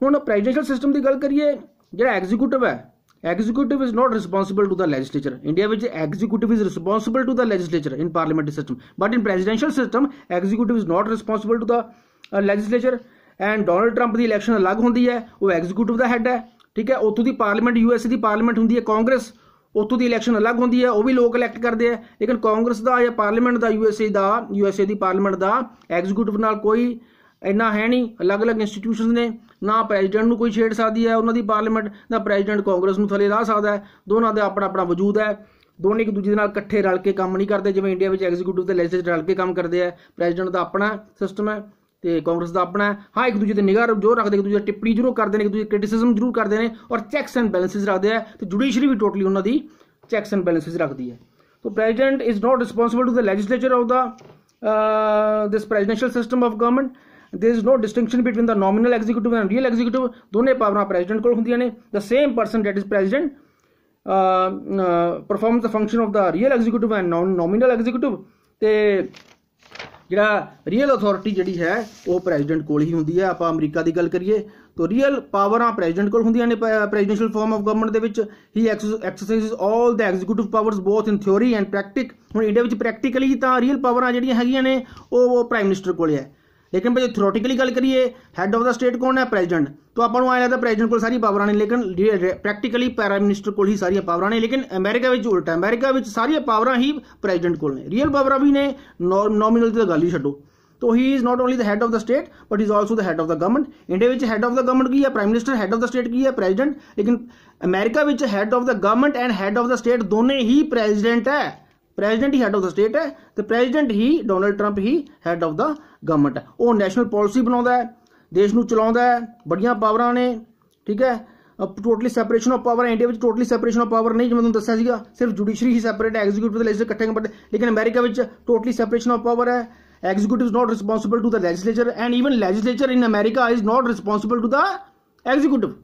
ਹੁਣ ਪ੍ਰੈਜ਼ੀਡੈਂਸ਼ੀਅਲ ਸਿਸਟਮ ਦੀ ਗੱਲ ਕਰੀਏ ਜਿਹੜਾ ਐਗਜ਼ੀਕਿਊਟਿਵ ਹੈ executive is not responsible to the legislature India ਵਿੱਚ executive is responsible to the legislature in parliamentary system but in presidential system executive is not responsible to the legislature and Donald Trump the election ਅਲੱਗ ਹੁੰਦੀ ਹੈ ਉਹ executive ਦਾ head ਹੈ ਠੀਕ ਹੈ, ਉੱਥੋਂ ਦੀ ਪਾਰਲੀਮੈਂਟ ਯੂਐਸ ਦੀ ਪਾਰਲੀਮੈਂਟ ਹੁੰਦੀ ਹੈ, ਕਾਂਗਰਸ, ਉੱਥੋਂ ਦੀ ਇਲੈਕਸ਼ਨ ਅਲੱਗ ਹੁੰਦੀ ਹੈ, ਉਹ ਵੀ ਲੋਕ ਇਲੈਕਟ ਕਰਦੇ ਆ। ਲੇਕਿਨ ਕਾਂਗਰਸ ਦਾ ਜਾਂ ਪਾਰਲੀਮੈਂਟ ਦਾ ਯੂਐਸਏ ਦਾ ਯੂਐਸਏ ਦੀ ਪਾਰਲੀਮੈਂਟ ਦਾ ਐਗਜ਼ੀਕਿਊਟਿਵ ਨਾਲ ਕੋਈ ਇੰਨਾ ਹੈ ਨਹੀਂ। ਅਲੱਗ-ਅਲੱਗ ਇੰਸਟੀਟਿਊਸ਼ਨਸ ਨੇ, ਨਾ ਪ੍ਰੈਜ਼ੀਡੈਂਟ ਨੂੰ ਕੋਈ ਛੇੜ ਸਕਦੀ ਹੈ ਉਹਨਾਂ ਦੀ ਪਾਰਲੀਮੈਂਟ, ਨਾ ਪ੍ਰੈਜ਼ੀਡੈਂਟ ਕਾਂਗਰਸ ਨੂੰ ਥੱਲੇ ਲਾ ਸਕਦਾ ਹੈ। ਦੋਨਾਂ ਦਾ ਆਪਣਾ ਆਪਣਾ ਵਜੂਦ ਹੈ। ਦੋਨੇ ਇੱਕ ਦੂਜੇ ਦੇ ਨਾਲ ਇਕੱਠੇ ਰਲ ਕੇ ਕੰਮ ਨਹੀਂ ਕਰਦੇ, ਜਿਵੇਂ ਇੰਡੀਆ ਵਿੱਚ ਐਗਜ਼ੀਕਿਊਟਿਵ ਤੇ ਲੈਜਿਸਲੇਟਰ ਰਲ ਕੇ ਕੰਮ ਕਰਦੇ ਆ। ਪ੍ਰੈਜ਼ੀਡੈਂਟ ਦਾ ਆਪਣਾ ਸਿਸਟਮ ਹੈ। ਤੇ ਕਾਂਗਰਸ ਦਾ ਆਪਣਾ ਹਾਂ ਇੱਕ ਦੂਜੇ ਤੇ ਨਿਗਾਹ ਜ਼ੋਰ ਰੱਖਦੇ ਇੱਕ ਦੂਜੇ ਦੀ ਟਿੱਪਣੀ ਜ਼ਰੂਰ ਕਰਦੇ ਨੇ ਇੱਕ ਦੂਜੇ ਕ੍ਰਿਟਿਸਿਜ਼ਮ ਜ਼ਰੂਰ ਕਰਦੇ ਨੇ ਔਰ ਚੈਕਸ ਐਂਡ ਬੈਲੈਂਸਸ ਰੱਖਦੇ ਆ ਤੇ ਜੁਡੀਸ਼ਰੀ ਵੀ ਟੋਟਲੀ ਉਹਨਾਂ ਦੀ ਚੈਕਸ ਐਂਡ ਬੈਲੈਂਸਸ ਰੱਖਦੀ ਹੈ so president is not responsible to the legislature of the this presidential system of government there is no distinction between the nominal executive and real executive ਦੋਨੇ ਪਾਵਰਾਂ president ਕੋਲ ਹੁੰਦੀਆਂ ਨੇ the same person that is president performs the function of the real executive and nominal executive ਤੇ ਜਿਹੜਾ real authority ਜਿਹੜੀ ਹੈ, ਉਹ ਪ੍ਰੈਜ਼ੀਡੈਂਟ ਕੋਲ ਹੀ ਹੁੰਦੀ ਹੈ। ਆਪਾਂ ਅਮਰੀਕਾ ਦੀ ਗੱਲ ਕਰੀਏ, ਤਾਂ ਰੀਅਲ ਪਾਵਰਾਂ ਪ੍ਰੈਜ਼ੀਡੈਂਟ ਕੋਲ ਹੁੰਦੀਆਂ ਨੇ ਪ੍ਰੈਜ਼ੀਡੈਂਸ਼ੀਅਲ ਫਾਰਮ ਆਫ ਗਵਰਨਮੈਂਟ ਦੇ ਵਿੱਚ। He exercises all the executive powers both in theory and practice ਹੁਣ ਇੰਡੀਆ ਵਿੱਚ ਪ੍ਰੈਕਟੀਕਲੀ ਤਾਂ ਰੀਅਲ ਪਾਵਰਾਂ ਜਿਹੜੀਆਂ ਹੈਗੀਆਂ ਨੇ, ਉਹ ਪ੍ਰਾਈਮ ਮਿਨਿਸਟਰ ਕੋਲ ਹੈ। ਲੇਕਿਨ ਜੇ ਥਿਓਰੀਟਿਕਲੀ ਗੱਲ ਕਰੀਏ ਹੈੱਡ ਆਫ ਦਾ ਸਟੇਟ ਕੌਣ ਹੈ ਪ੍ਰੈਜ਼ੀਡੈਂਟ ਤਾਂ ਆਪਾਂ ਨੂੰ ਆਇਆ ਲੱਗਦਾ ਪ੍ਰੈਜ਼ੀਡੈਂਟ ਕੋਲ ਸਾਰੀ ਪਾਵਰਾਂ ਨੇ ਲੇਕਿਨ ਪ੍ਰੈਕਟੀਕਲੀ ਪ੍ਰਾਈਮ ਮਿਨਿਸਟਰ ਕੋਲ ਹੀ ਸਾਰੀਆਂ ਪਾਵਰਾਂ ਨੇ ਲੇਕਿਨ ਅਮਰੀਕਾ ਵਿੱਚ ਉਲਟਾ ਅਮਰੀਕਾ ਵਿੱਚ ਸਾਰੀਆਂ ਪਾਵਰਾਂ ਹੀ ਪ੍ਰੈਜ਼ੀਡੈਂਟ ਕੋਲ ਨੇ ਰੀਅਲ ਪਾਵਰਾਂ ਵੀ ਨੇ ਨੋਮੀਨਲ ਦੀ ਗੱਲ ਹੀ ਛੱਡੋ ਤੋ he is not only the head of the state but is also the head of the government India ਵਿੱਚ ਹੈਡ ਆਫ ਦ ਗਵਰਨਮੈਂਟ ਕੀ ਹੈ prime minister head of the state ਕੀ ਹੈ ਪ੍ਰੈਜ਼ੀਡੈਂਟ ਲੇਕਿਨ ਅਮਰੀਕਾ ਵਿੱਚ head of the government and head of the state ਦੋਨੇ ਹੀ president ਹੈ president ਹੀ ਹੈਡ ਆਫ ਦਾ ਸਟੇਟ ਹੈ ਤੇ ਪ੍ਰੈਜ਼ੀਡੈਂਟ ਹੀ ਡੋਨਲਡ ਟਰੰਪ ਹੀ ਹੈਡ ਆਫ ਦਾ ਗਵਰਨਮੈਂਟ ਹੈ। ਉਹ ਨੈਸ਼ਨਲ ਪਾਲਿਸੀ ਬਣਾਉਂਦਾ ਹੈ, ਦੇਸ਼ ਨੂੰ ਚਲਾਉਂਦਾ ਹੈ, ਬੜੀਆਂ ਪਾਵਰਾਂ ਨੇ, ਠੀਕ ਹੈ? Totally separation of power India ਵਿੱਚ ਟੋਟਲੀ ਸੈਪਰੇਸ਼ਨ ਆਫ ਪਾਵਰ ਨਹੀਂ, ਜਿਵੇਂ ਤੁਹਾਨੂੰ ਦੱਸਿਆ ਸੀਗਾ, ਸਿਰਫ ਜੁਡੀਸ਼ਰੀ ਹੀ ਸੈਪਰੇਟ ਹੈ ਐਗਜ਼ੀਕਿਊਟਿਵ ਤੇ ਲੈਜਿਸਲੇਚਰ ਇਕੱਠੇ ਬਟ ਲੇਕਿਨ ਅਮਰੀਕਾ ਵਿੱਚ ਟੋਟਲੀ ਸੈਪਰੇਸ਼ਨ ਆਫ ਪਾਵਰ ਹੈ। Executive is not responsible to the legislature and even legislature in america is not responsible to the executive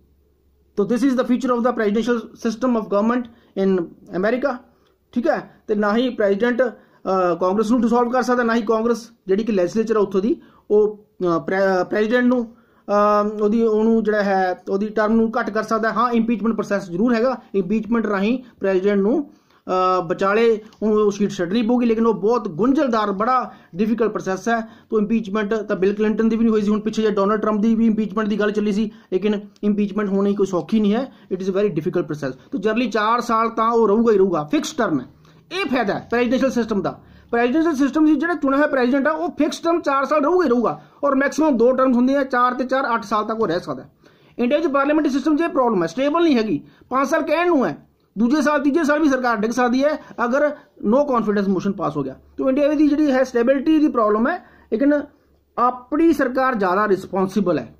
so this is the feature of the presidential system of government in america. ਠੀਕ ਹੈ? ਤੇ ਨਾ ਹੀ president Congress ਨੂੰ dissolve ਕਰ ਸਕਦਾ, ਨਾ ਹੀ ਕਾਂਗਰਸ ਜਿਹੜੀ ਕਿ ਲੈਜਿਸਲੇਚਰ ਉੱਥੋਂ ਦੀ, ਉਹ ਪ੍ਰੈਜ਼ੀਡੈਂਟ ਨੂੰ ਉਹਦੀ, ਉਹਨੂੰ ਜਿਹੜਾ ਹੈ, ਉਹਦੀ ਟਰਮ ਨੂੰ ਘੱਟ ਕਰ ਸਕਦਾ। ਹਾਂ ਇੰਪੀਚਮੈਂਟ ਪ੍ਰੋਸੈਸ ਜ਼ਰੂਰ ਹੈਗਾ। ਇੰਪੀਚਮੈਂਟ ਰਾਹੀਂ ਪ੍ਰੈਜ਼ੀਡੈਂਟ ਨੂੰ ਵਿਚਾਲੇ ਉਹ ਸੀਟ ਛੱਡਣੀ ਪਊਗੀ, ਲੇਕਿਨ ਉਹ ਬਹੁਤ ਗੁੰਝਲਦਾਰ, ਬੜਾ ਡਿਫਿਕਲਟ ਪ੍ਰੋਸੈਸ ਹੈ। ਤੋਂ ਇੰਪੀਚਮੈਂਟ ਤਾਂ ਬਿਲ ਕਲਿੰਟਨ ਦੀ ਵੀ ਨਹੀਂ ਹੋਈ ਸੀ, ਹੁਣ ਪਿੱਛੇ ਜੇ ਡੋਨਲਡ ਟਰੰਪ ਦੀ ਵੀ ਇੰਪੀਚਮੈਂਟ ਦੀ ਗੱਲ ਚੱਲੀ ਸੀ, ਲੇਕਿਨ ਇੰਪੀਚਮੈਂਟ ਹੋਣੀ ਕੋਈ ਸੌਖੀ ਨਹੀਂ ਹੈ। It is a very difficult process ਤੋਂ ਜਰਲੀ 4 ਸਾਲ ਤਾਂ ਉਹ ਰਹੂਗਾ ਹੀ ਰਹੂਗਾ ਫਿਕਸ ਟਰਮ ਹੈ। ਇਹ ਫਾਇਦਾ ਹੈ ਪ੍ਰੈਜ਼ੀਡੈਂਸ਼ੀਅਲ ਸਿਸਟਮ ਦਾ। ਪ੍ਰੈਜ਼ੀਡੈਂਸ਼ੀਅਲ ਸਿਸਟਮ ਦੀ ਜਿਹੜਾ ਚੁਣਿਆ ਹੋਇਆ ਪ੍ਰੈਜ਼ੀਡੈਂਟ ਆ, ਉਹ ਫਿਕਸ ਟਰਮ 4 ਸਾਲ ਰਹੂਗਾ ਹੀ ਰਹੂਗਾ, ਔਰ ਮੈਕਸਿਮਮ 2 ਟਰਮਸ ਹੁੰਦੀਆਂ 4 ਤੇ 4 8 ਸਾਲ ਤੱਕ ਉਹ ਰਹਿ ਸਕਦਾ ਇੰਡੀਆ 'ਚ ਪਾਰਲੀਮੈਂਟਰੀ ਸਿਸਟਮ 'ਚ ਇਹ ਪ੍ਰੋਬਲਮ ਹੈ ਸਟੇਬਲ ਨਹੀਂ ਹੈਗੀ। 5 ਸਾਲ ਕਹਿਣ ਨੂੰ ਹੈ ਦੂਜੇ ਸਾਲ, ਤੀਜੇ ਸਾਲ ਵੀ ਸਰਕਾਰ ਡਿੱਗ ਸਕਦੀ ਹੈ ਅਗਰ ਨੋ ਕੌਨਫੀਡੈਂਸ ਮੋਸ਼ਨ ਪਾਸ ਹੋ ਗਿਆ। ਤੇ ਇੰਡੀਆ ਦੀ ਜਿਹੜੀ ਹੈ ਸਟੇਬਿਲਿਟੀ ਦੀ ਪ੍ਰੋਬਲਮ ਹੈ, ਲੇਕਿਨ ਆਪਣੀ ਸਰਕਾਰ ਜ਼ਿਆਦਾ ਰਿਸਪੌਂਸਿਬਲ ਹੈ।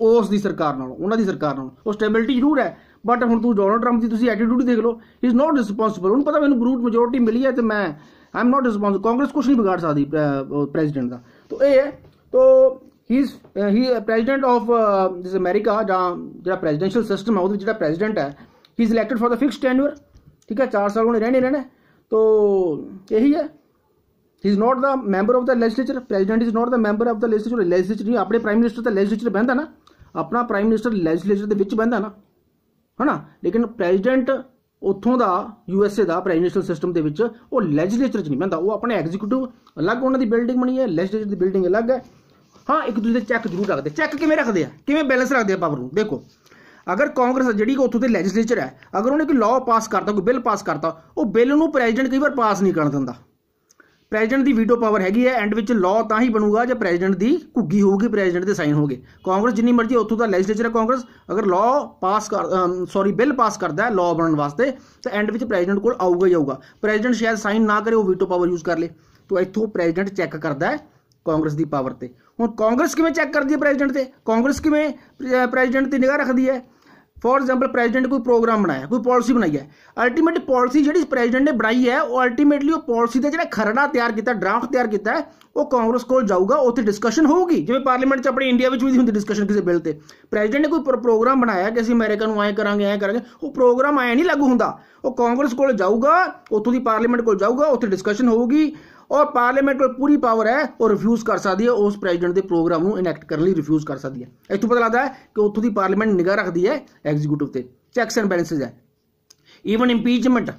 ਉਸ ਦੀ ਸਰਕਾਰ ਨਾਲੋਂ, ਉਹਨਾਂ ਦੀ ਸਰਕਾਰ ਨਾਲੋਂ। ਉਹ ਸਟੇਬਿਲਿਟੀ ਜ਼ਰੂਰ ਹੈ ਬਟ ਹੁਣ ਤੂੰ ਡੋਨਲਡ ਟਰੰਪ ਦੀ ਤੁਸੀਂ ਐਟੀਟਿਊਡ ਦੇਖ ਲਓ ਹੀ ਇਜ਼ ਨਾਟ ਰਿਸਪੌਂਸਿਬਲ ਉਹਨੂੰ ਪਤਾ ਮੈਨੂੰ ਬਰੂਟ ਮੈਜੋਰਟੀ ਮਿਲੀ ਹੈ ਤੇ ਮੈਂ I am not responsible Congress ਕੁਝ ਨਹੀਂ ਬਿਗਾੜ ਸਕਦੀ ਪ੍ਰੈਜ਼ੀਡੈਂਟ ਦਾ। ਤੋ ਇਹ ਹੈ, ਤੋ he is he president of this America ਜਾਂ ਜਿਹੜਾ ਪ੍ਰੈਜ਼ੀਡੈਂਸ਼ੀਅਲ ਸਿਸਟਮ ਹੈ, ਉਹਦੇ ਵਿੱਚ ਜਿਹੜਾ ਪ੍ਰੈਜ਼ੀਡੈਂਟ ਹੈ he is elected for the fix tenure ਠੀਕ ਹੈ 4 ਸਾਲ ਉਹਨੇ ਰਹਿਣੇ ਰਹਿਣਾ ਤੋ ਇਹੀ ਹੈ he is not the member of the legislature president is not the member of the legislature legislature ਨਹੀਂ ਆਪਣੇ ਪ੍ਰਾਈਮ ਮਿਨਿਸਟਰ ਤਾਂ ਲੈਜਿਸਲੇਚਰ ਬਹਿੰਦਾ ਨਾ ਆਪਣਾ ਪ੍ਰਾਈਮ ਮਿਨਿਸਟਰ ਲੈਜਿਸਲੇਚਰ ਦੇ ਵਿੱਚ ਬਹਿੰਦਾ ਨਾ ਹਨਾ ਲੇਕਿਨ ਪ੍ਰੈਜ਼ੀਡੈਂਟ ਉੱਥੋਂ ਦਾ ਯੂ ਐੱਸ ਏ ਦਾ ਪ੍ਰੈਜ਼ੀਡੈਂਸ਼ੀਅਲ ਸਿਸਟਮ ਦੇ ਵਿੱਚ ਉਹ ਲੈਜਿਸਲੇਚਰ 'ਚ ਨਹੀਂ ਬਹਿੰਦਾ ਉਹ ਆਪਣੇ ਐਗਜ਼ੀਕਿਊਟਿਵ ਅਲੱਗ ਉਹਨਾਂ ਦੀ ਬਿਲਡਿੰਗ ਬਣੀ ਹੈ ਲੈਜਿਸਲੇਚਰ ਦੀ ਬਿਲਡਿੰਗ ਅਲੱਗ ਹੈ ਹਾਂ ਇੱਕ ਦੂਜੇ ਦੇ ਚੈੱਕ ਜ਼ਰੂਰ ਰੱਖਦੇ ਚੈੱਕ ਕਿਵੇਂ ਰੱਖਦੇ ਆ ਕਿਵੇਂ ਬੈਲੈਂਸ ਰੱਖਦੇ ਆ ਪਾਵਰ ਨੂੰ ਦੇਖੋ ਅਗਰ ਕਾਂਗਰਸ ਜਿਹੜੀ ਕਿ ਉੱਥੋਂ ਦੇ ਲੈਜਿਸਲੇਚਰ ਹੈ, ਅਗਰ ਉਹਨੇ ਕੋਈ ਲਾਅ ਪਾਸ ਕਰਤਾ, ਕੋਈ ਬਿੱਲ ਪਾਸ ਕਰਤਾ, ਉਹ ਬਿੱਲ ਨੂੰ ਪ੍ਰੈਜ਼ੀਡੈਂਟ ਕਈ ਵਾਰ ਪਾਸ ਨਹੀਂ ਕਰਨ ਦਿੰਦਾ। ਪ੍ਰੈਜ਼ੀਡੈਂਟ ਦੀ ਵੀਟੋ ਪਾਵਰ ਹੈਗੀ ਹੈ ਐਂਡ ਵਿੱਚ ਲਾਅ ਤਾਂ ਹੀ ਬਣੂਗਾ ਜੇ ਪ੍ਰੈਜ਼ੀਡੈਂਟ ਦੀ ਘੁੱਗੀ ਹੋਊਗੀ ਪ੍ਰੈਜ਼ੀਡੈਂਟ ਦੇ ਸਾਈਨ ਹੋਗੇ ਕਾਂਗਰਸ ਜਿੰਨੀ ਮਰਜ਼ੀ ਉੱਥੋਂ ਦਾ ਲੈਜਿਸਲੇਚਰ ਹੈ ਕਾਂਗਰਸ, ਅਗਰ ਲਾਅ ਪਾਸ ਕਰ ਸੌਰੀ ਬਿੱਲ ਪਾਸ ਕਰਦਾ ਹੈ ਲਾਅ ਬਣਨ ਵਾਸਤੇ, ਤਾਂ ਐਂਡ ਵਿੱਚ ਪ੍ਰੈਜ਼ੀਡੈਂਟ ਕੋਲ ਆਊਗਾ ਹੀ ਆਊਗਾ। ਪ੍ਰੈਜ਼ੀਡੈਂਟ ਸ਼ਾਇਦ ਸਾਈਨ ਨਾ ਕਰੇ, ਉਹ ਵੀਟੋ ਪਾਵਰ ਯੂਜ਼ ਕਰ ਲੇ। ਤਾਂ ਇੱਥੋਂ ਪ੍ਰੈਜ਼ੀਡੈਂਟ ਚੈੱਕ ਕਰਦਾ ਹੈ ਕਾਂਗਰਸ ਦੀ ਪਾਵਰ ਤੇ। ਹੁਣ ਕਾਂਗਰਸ ਕਿਵੇਂ ਚੈੱਕ ਕਰਦੀ ਹੈ ਪ੍ਰੈਜ਼ੀਡੈਂਟ ਤੇ? ਕਾਂਗਰਸ ਕਿਵੇਂ ਪ੍ਰੈਜ਼ੀਡੈਂਟ ਤੇ ਨਿਗਾਹ ਰੱਖਦੀ ਹੈ? ਫੋਰ ਐਗਜ਼ਾਮਪਲ ਪ੍ਰੈਜ਼ੀਡੈਂਟ ਕੋਈ ਪ੍ਰੋਗਰਾਮ ਬਣਾਇਆ, ਕੋਈ ਪਾਲਿਸੀ ਬਣਾਈ ਹੈ। ਅਲਟੀਮੇਟ ਪਾਲਿਸੀ ਜਿਹੜੀ ਪ੍ਰੈਜ਼ੀਡੈਂਟ ਨੇ ਬਣਾਈ ਹੈ, ਉਹ ਅਲਟੀਮੇਟਲੀ ਉਹ ਪਾਲਿਸੀ ਦਾ ਜਿਹੜਾ ਖਰੜਾ ਤਿਆਰ ਕੀਤਾ ਡਰਾਫਟ ਤਿਆਰ ਕੀਤਾ, ਉਹ ਕਾਂਗਰਸ ਕੋਲ ਜਾਊਗਾ, ਉੱਥੇ ਡਿਸਕਸ਼ਨ ਹੋਊਗੀ। ਜਿਵੇਂ ਪਾਰਲੀਮੈਂਟ 'ਚ ਆਪਣੇ ਇੰਡੀਆ ਵਿੱਚ ਵੀ ਹੁੰਦੀ ਡਿਸਕਸ਼ਨ ਕਿਸੇ ਬਿੱਲ ਤੇ। ਪ੍ਰੈਜ਼ੀਡੈਂਟ ਨੇ ਕੋਈ ਪ੍ਰੋਗਰਾਮ ਬਣਾਇਆ ਕਿ ਅਸੀਂ ਅਮਰੀਕਾ ਨੂੰ ਐਂ ਕਰਾਂਗੇ ਐਂ ਕਰਾਂਗੇ, ਉਹ ਪ੍ਰੋਗਰਾਮ ਐਂ ਨਹੀਂ ਲਾਗੂ ਹੁੰਦਾ। ਉਹ ਕਾਂਗਰਸ ਕੋਲ ਜਾਊਗਾ, ਉੱਥੋਂ ਦੀ ਪਾਰਲੀਮੈਂਟ ਕੋਲ ਜਾਊਗਾ, ਉੱਥੇ ਡਿਸਕਸ਼ਨ ਹੋਊਗੀ। ਔਰ ਪਾਰਲੀਮੈਂਟ ਕੋਲ ਪੂਰੀ ਪਾਵਰ ਹੈ, ਉਹ ਰਿਫਿਊਜ਼ ਕਰ ਸਕਦੀ ਹੈ, ਉਸ ਪ੍ਰੈਜ਼ੀਡੈਂਟ ਦੇ ਪ੍ਰੋਗਰਾਮ ਨੂੰ ਇਨੈਕਟ ਕਰਨ ਲਈ ਰਿਫਿਊਜ਼ ਕਰ ਸਕਦੀ ਹੈ। ਇਸ ਤੋਂ ਪਤਾ ਲੱਗਦਾ ਹੈ ਕਿ ਉੱਥੋਂ ਦੀ ਪਾਰਲੀਮੈਂਟ ਨਿਗਾਹ ਰੱਖਦੀ ਹੈ ਐਗਜ਼ੀਕਿਊਟਿਵ ਤੇ। ਚੈਕਸ ਐਂਡ ਬੈਲੈਂਸਸ ਹੈ। ਈਵਨ ਇੰਪੀਚਮੈਂਟ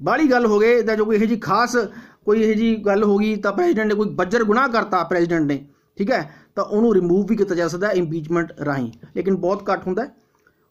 ਬਾਲੀ ਗੱਲ ਹੋ ਗਏ ਤਾਂ ਜੋ ਕੋਈ ਇਹ ਜੀ ਖਾਸ ਕੋਈ ਇਹ ਜੀ ਗੱਲ ਹੋ ਗਈ, ਤਾਂ ਪ੍ਰੈਜ਼ੀਡੈਂਟ ਨੇ ਕੋਈ ਬੱਜਰ ਗੁਨਾਹ ਕਰਤਾ ਪ੍ਰੈਜ਼ੀਡੈਂਟ ਨੇ, ਠੀਕ ਹੈ? ਤਾਂ ਉਹਨੂੰ ਰਿਮੂਵ ਵੀ ਕੀਤਾ ਜਾ ਸਕਦਾ ਇੰਪੀਚਮੈਂਟ ਰਾਹੀਂ। ਲੇਕਿਨ ਬਹੁਤ ਘੱਟ ਹੁੰਦਾ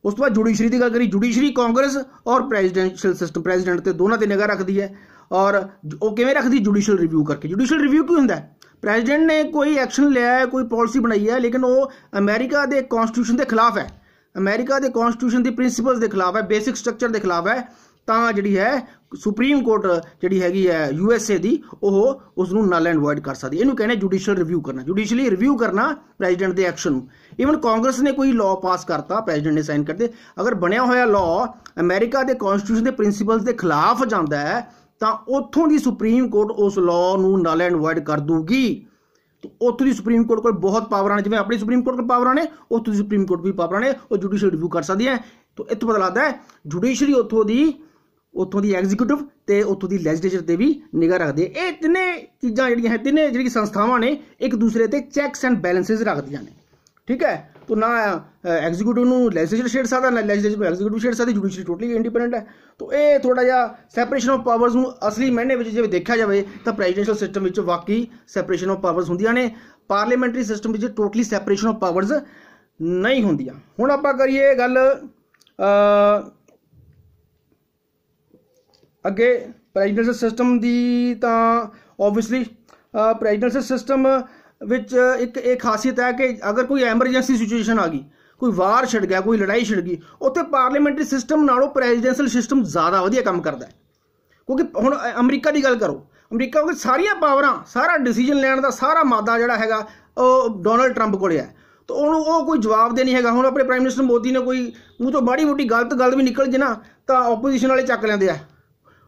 ਉਸ ਤੋਂ ਬਾਅਦ ਜੁਡੀਸ਼ਰੀ ਦੀ ਗੱਲ ਕਰੀ ਜੁਡੀਸ਼ਰੀ ਕਾਂਗਰਸ ਔਰ ਪ੍ਰੈਜ਼ੀਡੈਂਸ਼ੀਅਲ ਸਿਸਟਮ ਪ੍ਰੈਜ਼ੀਡੈਂਟ ਤੇ ਦੋਨਾਂ ਤੇ ਨਿਗਾਹ ਰੱਖਦੀ ਹੈ। ਔਰ ਉਹ ਕਿਵੇਂ ਰੱਖਦੀ ਜੁਡੀਸ਼ੀਅਲ ਰਿਵਿਊ ਕਰਕੇ? ਜੁਡੀਸ਼ੀਅਲ ਰਿਵਿਊ ਕੀ ਹੁੰਦਾ? ਪ੍ਰੈਜ਼ੀਡੈਂਟ ਨੇ ਕੋਈ ਐਕਸ਼ਨ ਲਿਆ ਹੈ, ਕੋਈ ਪਾਲਿਸੀ ਬਣਾਈ ਹੈ, ਲੇਕਿਨ ਉਹ ਅਮਰੀਕਾ ਦੇ ਕਨਸਟੀਟਿਊਸ਼ਨ ਦੇ ਖਿਲਾਫ ਹੈ। ਅਮਰੀਕਾ ਦੇ ਕਨਸਟੀਟਿਊਸ਼ਨ ਦੀ ਪ੍ਰਿੰਸੀਪਲਸ ਦੇ ਖਿਲਾਫ ਹੈ ਬੇਸਿਕ ਸਟਰਕਚਰ ਦੇ ਖਿਲਾਫ ਹੈ। ਤਾਂ ਜਿਹੜੀ ਹੈ ਸੁਪਰੀਮ ਕੋਰਟ ਜਿਹੜੀ ਹੈਗੀ ਹੈ ਯੂ ਐਸ ਏ ਦੀ, ਉਹ ਉਸ ਨੂੰ ਨਲ ਐਂਡ ਵਾਇਡ ਕਰ ਸਕਦੀ ਇਹਨੂੰ ਕਹਿੰਦੇ ਜੁਡੀਸ਼ੀਅਲ ਰਿਵਿਊ ਕਰਨਾ। ਜੁਡੀਸ਼ੀਅਲੀ ਰਿਵਿਊ ਕਰਨਾ ਪ੍ਰੈਜ਼ੀਡੈਂਟ ਦੇ ਐਕਸ਼ਨ ਨੂੰ। ਈਵਨ ਕਾਂਗਰਸ ਨੇ ਕੋਈ ਲਾਅ ਪਾਸ ਕਰਤਾ ਪ੍ਰੈਜ਼ੀਡੈਂਟ ਨੇ ਸਾਈਨ ਕਰਦੇ ਅਗਰ ਬਣਿਆ ਹੋਇਆ ਲਾਅ ਅਮਰੀਕਾ ਦੇ ਕਨਸਟੀਟਿਊਸ਼ਨ ਦੇ ਪ੍ਰਿੰਸੀਪਲਸ ਦੇ ਖਿਲਾਫ ਜਾਂਦਾ ਹੈ ਤਾਂ ਉੱਥੋਂ ਦੀ ਸੁਪਰੀਮ ਕੋਰਟ ਉਸ ਲਾਅ ਨੂੰ ਨਲ ਐਂਡ ਵਾਇਡ ਕਰ ਦੂਗੀ। ਤੇ ਉੱਥੋਂ ਦੀ ਸੁਪਰੀਮ ਕੋਰਟ ਕੋਲ ਬਹੁਤ ਪਾਵਰਾਂ ਨੇ ਜਿਵੇਂ ਆਪਣੀ ਸੁਪਰੀਮ ਕੋਰਟ ਕੋਲ ਪਾਵਰਾਂ ਨੇ ਉੱਥੋਂ ਦੀ ਸੁਪਰੀਮ ਕੋਰਟ ਵੀ ਪਾਵਰਾਂ ਨੇ ਉਹ ਜੁਡੀਸ਼ੀਅਲ ਰਿਵਿਊ ਕਰ ਸਕਦੀ ਹੈ। ਤਾਂ ਇੱਥੋਂ ਪਤਾ ਲੱਗਦਾ ਹੈ ਜੁਡੀਸ਼ਰੀ ਉੱਥੋਂ ਦੀ ਉੱਥੋਂ ਦੀ ਐਗਜ਼ੀਕਿਊਟਿਵ ਤੇ ਉੱਥੋਂ ਦੀ ਲੈਜਿਸਲੇਚਰ ਤੇ ਵੀ ਨਿਗਾਹ ਰੱਖਦੇ ਇਹ ਤਿੰਨੇ ਚੀਜ਼ਾਂ ਜਿਹੜੀਆਂ ਹੈ, ਤਿੰਨੇ ਜਿਹੜੀ ਸੰਸਥਾਵਾਂ ਨੇ, ਇੱਕ ਦੂਸਰੇ ਤੇ ਚੈਕਸ ਐਂਡ ਬੈਲੈਂਸਸ ਰੱਖਦੀਆਂ ਨੇ। ਠੀਕ ਹੈ? ਤੋ ਨਾ ਐਗਜ਼ੀਕਿਊਟਿਵ ਨੂੰ ਲੈਜਿਸਲੇਚਰ ਛੇੜ ਸਕਦਾ, ਨਾ ਲੈਜਿਸਲੇਚਰ ਨੂੰ ਐਗਜ਼ੀਕਿਊਟਿਵ ਛੇੜ ਸਕਦੀ ਜੁਡੀਸ਼ਰੀ ਟੋਟਲੀ ਇੰਡੀਪੈਂਡੈਂਟ ਹੈ। ਤੋ ਇਹ ਥੋੜਾ ਜਿਹਾ ਸੈਪਰੇਸ਼ਨ ਆਫ ਪਾਵਰਸ ਨੂੰ ਅਸਲੀ ਮਾਇਨੇ ਵਿੱਚ ਜੇ ਦੇਖਿਆ ਜਾਵੇ, ਤਾਂ ਪ੍ਰੈਜ਼ੀਡੈਂਸ਼ੀਅਲ ਸਿਸਟਮ ਵਿੱਚ ਵਾਕਈ ਸੈਪਰੇਸ਼ਨ ਆਫ ਪਾਵਰਸ ਹੁੰਦੀਆਂ ਨੇ। ਪਾਰਲੀਮੈਂਟਰੀ ਸਿਸਟਮ ਵਿੱਚ ਟੋਟਲੀ ਸੈਪਰੇਸ਼ਨ ਆਫ ਪਾਵਰਸ ਨਹੀਂ ਹੁੰਦੀਆਂ। ਹੁਣ ਆਪਾਂ ਕਰੀਏ ਗੱਲ ਅੱਗੇ ਪ੍ਰੈਜ਼ੀਡੈਂਸ਼ੀਅਲ ਸਿਸਟਮ ਦੀ ਤਾਂ ਆਬਵੀਅਸਲੀ ਪ੍ਰੈਜ਼ੀਡੈਂਸ਼ੀਅਲ ਸਿਸਟਮ ਵਿੱਚ ਇੱਕ ਇਹ ਖਾਸੀਅਤ ਹੈ ਕਿ ਅਗਰ ਕੋਈ ਐਮਰਜੈਂਸੀ ਸਿਚੁਏਸ਼ਨ ਆ ਗਈ, ਕੋਈ ਵਾਰ ਛਿੜ ਗਿਆ, ਕੋਈ ਲੜਾਈ ਛਿੜ ਗਈ, ਉੱਥੇ ਪਾਰਲੀਮੈਂਟਰੀ ਸਿਸਟਮ ਨਾਲੋਂ ਪ੍ਰੈਜ਼ੀਡੈਂਸ਼ੀਅਲ ਸਿਸਟਮ ਜ਼ਿਆਦਾ ਵਧੀਆ ਕੰਮ ਕਰਦਾ ਹੈ। ਕਿਉਂਕਿ ਹੁਣ ਅਮਰੀਕਾ ਦੀ ਗੱਲ ਕਰੋ, ਅਮਰੀਕਾ ਕੋਲ ਸਾਰੀਆਂ ਪਾਵਰਾਂ, ਸਾਰਾ ਡਿਸੀਜਨ ਲੈਣ ਦਾ ਸਾਰਾ ਮਾਦਾ ਜਿਹੜਾ ਹੈਗਾ, ਉਹ ਡੋਨਲਡ ਟਰੰਪ ਕੋਲੇ ਹੈ। ਤਾਂ ਉਹਨੂੰ ਉਹ ਕੋਈ ਜਵਾਬ ਦੇ ਨਹੀਂ ਹੈਗਾ। ਹੁਣ ਆਪਣੇ ਪ੍ਰਾਈਮ ਮਿਨਿਸਟਰ ਮੋਦੀ ਨੇ ਕੋਈ ਮੂੰਹ ਤੋਂ ਬਾੜੀ ਮੋਟੀ ਗਲਤ ਗੱਲ ਵੀ ਨਿਕਲ ਜੇ ਨਾ, ਤਾਂ ਆਪੋਜੀਸ਼ਨ ਵਾਲੇ ਚੱਕ ਲੈਂਦੇ ਆ।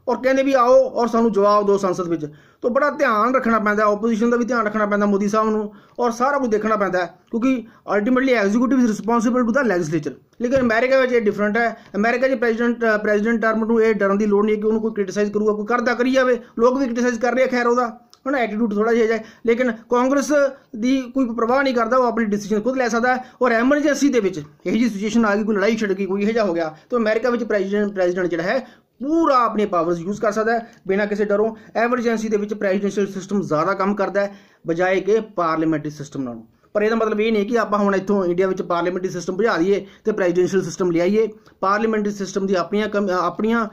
ਔਰ ਕਹਿੰਦੇ ਵੀ ਆਓ ਔਰ ਸਾਨੂੰ ਜਵਾਬ ਦਿਓ ਸੰਸਦ ਵਿੱਚ। ਤੋਂ ਬੜਾ ਧਿਆਨ ਰੱਖਣਾ ਪੈਂਦਾ ਆਪੋਜੀਸ਼ਨ ਦਾ ਵੀ ਧਿਆਨ ਰੱਖਣਾ ਪੈਂਦਾ ਮੋਦੀ ਸਾਹਿਬ ਨੂੰ ਔਰ ਸਾਰਾ ਕੁਝ ਦੇਖਣਾ ਪੈਂਦਾ ਕਿਉਂਕਿ ultimately executive is responsible to the legislature ਲੇਕਿਨ ਅਮਰੀਕਾ ਵਿੱਚ ਇਹ ਡਿਫਰੈਂਟ ਹੈ। ਅਮਰੀਕਾ ਦੇ ਪ੍ਰੈਜ਼ੀਡੈਂਟ ਪ੍ਰੈਜ਼ੀਡੈਂਟ ਟਰਮ ਨੂੰ ਇਹ ਡਰਨ ਦੀ ਲੋੜ ਨਹੀਂ ਹੈ ਕਿ ਉਹਨੂੰ ਕੋਈ ਕ੍ਰਿਟਿਸਾਈਜ਼ ਕਰੂਗਾ, ਕੋਈ ਕਰਦਾ ਕਰੀ ਜਾਵੇ। ਲੋਕ ਵੀ ਕ੍ਰਿਟਿਸਾਈਜ਼ ਕਰ ਰਹੇ ਖੈਰ ਉਹਦਾ। ਹੁਣ ਐਟੀਟਿਊਡ ਥੋੜਾ ਜਿਹਾ ਹੈ ਲੇਕਿਨ ਕਾਂਗਰਸ ਦੀ ਕੋਈ ਪਰਵਾਹ ਨਹੀਂ ਕਰਦਾ, ਉਹ ਆਪਣੀ ਡਿਸੀਜਨ ਖੁਦ ਲੈ ਸਕਦਾ ਔਰ ਐਮਰਜੈਂਸੀ ਦੇ ਵਿੱਚ ਇਹ ਜੀ ਸਿਚੁਏਸ਼ਨ ਆ ਗਈ, ਕੋਈ ਲੜਾਈ ਛਿੜ ਗਈ, ਕੋਈ ਇਹ ਜਿਹਾ ਹੋ ਗਿਆ। ਤਾਂ ਅਮਰੀਕਾ ਵਿੱਚ ਪ੍ਰੈਜ਼ੀਡੈਂਟ ਪ੍ਰੈਜ਼ੀਡੈਂਟ ਜਿਹੜਾ ਹੈ ਪੂਰਾ ਆਪਣੇ ਪਾਵਰਸ ਯੂਜ਼ ਕਰ ਸਕਦਾ ਹੈ, ਬਿਨਾਂ ਕਿਸੇ ਡਰੋਂ। ਐਮਰਜੈਂਸੀ ਦੇ ਵਿੱਚ ਪ੍ਰੈਜ਼ੀਡੈਂਸ਼ੀਅਲ ਸਿਸਟਮ ਜ਼ਿਆਦਾ ਕੰਮ ਕਰਦਾ ਹੈ, ਬਜਾਏ ਕਿ ਪਾਰਲੀਮੈਂਟਰੀ ਸਿਸਟਮ ਨਾਲੋਂ। ਪਰ ਇਹਦਾ ਮਤਲਬ ਇਹ ਨਹੀਂ ਕਿ ਆਪਾਂ ਹੁਣ ਇੱਥੋਂ ਇੰਡੀਆ ਵਿੱਚ ਪਾਰਲੀਮੈਂਟਰੀ ਸਿਸਟਮ ਭਜਾ ਦਈਏ ਤੇ ਪ੍ਰੈਜ਼ੀਡੈਂਸ਼ੀਅਲ ਸਿਸਟਮ ਲਿਆਈਏ। ਪਾਰਲੀਮੈਂਟਰੀ ਸਿਸਟਮ ਦੀ ਆਪਣੀਆਂ ਆਪਣੀਆਂ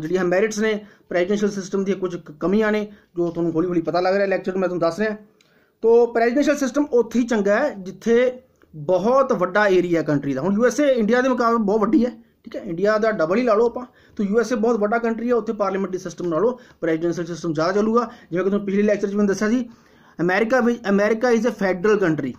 ਜਿਹੜੀਆਂ ਮੈਰਿਟਸ ਨੇ ਪ੍ਰੈਜ਼ੀਡੈਂਸ਼ੀਅਲ ਸਿਸਟਮ ਦੀਆਂ ਕੁਝ ਕਮੀਆਂ ਨੇ, ਜੋ ਤੁਹਾਨੂੰ ਹੌਲੀ ਹੌਲੀ ਪਤਾ ਲੱਗ ਰਿਹਾ ਲੈਕਚਰ ਮੈਂ ਤੁਹਾਨੂੰ ਦੱਸ ਰਿਹਾ। ਤੋਂ ਪ੍ਰੈਜ਼ੀਡੈਂਸ਼ੀਅਲ ਸਿਸਟਮ ਉੱਥੇ ਹੀ ਚੰਗਾ ਹੈ, ਜਿੱਥੇ ਬਹੁਤ ਵੱਡਾ ਏਰੀਆ ਕੰਟਰੀ ਦਾ। ਹੁਣ ਯੂਐਸਏ ਇੰਡੀਆ ਦੇ ਮੁਕਾਬਲੇ ਬਹੁਤ ਵੱਡੀ ਹੈ। ਠੀਕ ਹੈ? ਇੰਡੀਆ ਦਾ ਡਬਲ ਹੀ ਲਾ ਲਓ ਆਪਾਂ। ਤਾਂ ਯੂਐਸਏ ਬਹੁਤ ਵੱਡਾ ਕੰਟਰੀ ਹੈ ਉੱਥੇ ਪਾਰਲੀਮੈਂਟਰੀ ਸਿਸਟਮ ਲਾ ਲਓ ਪ੍ਰੈਜ਼ੀਡੈਂਸ਼ੀਅਲ ਸਿਸਟਮ ਜ਼ਿਆਦਾ ਚੱਲੂਗਾ। ਜਿਵੇਂ ਕਿ ਤੁਹਾਨੂੰ ਪਿਛਲੇ ਲੈਕਚਰ 'ਚ ਮੈਂ ਦੱਸਿਆ ਸੀ ਅਮਰੀਕਾ ਵਿੱਚ America is a federal country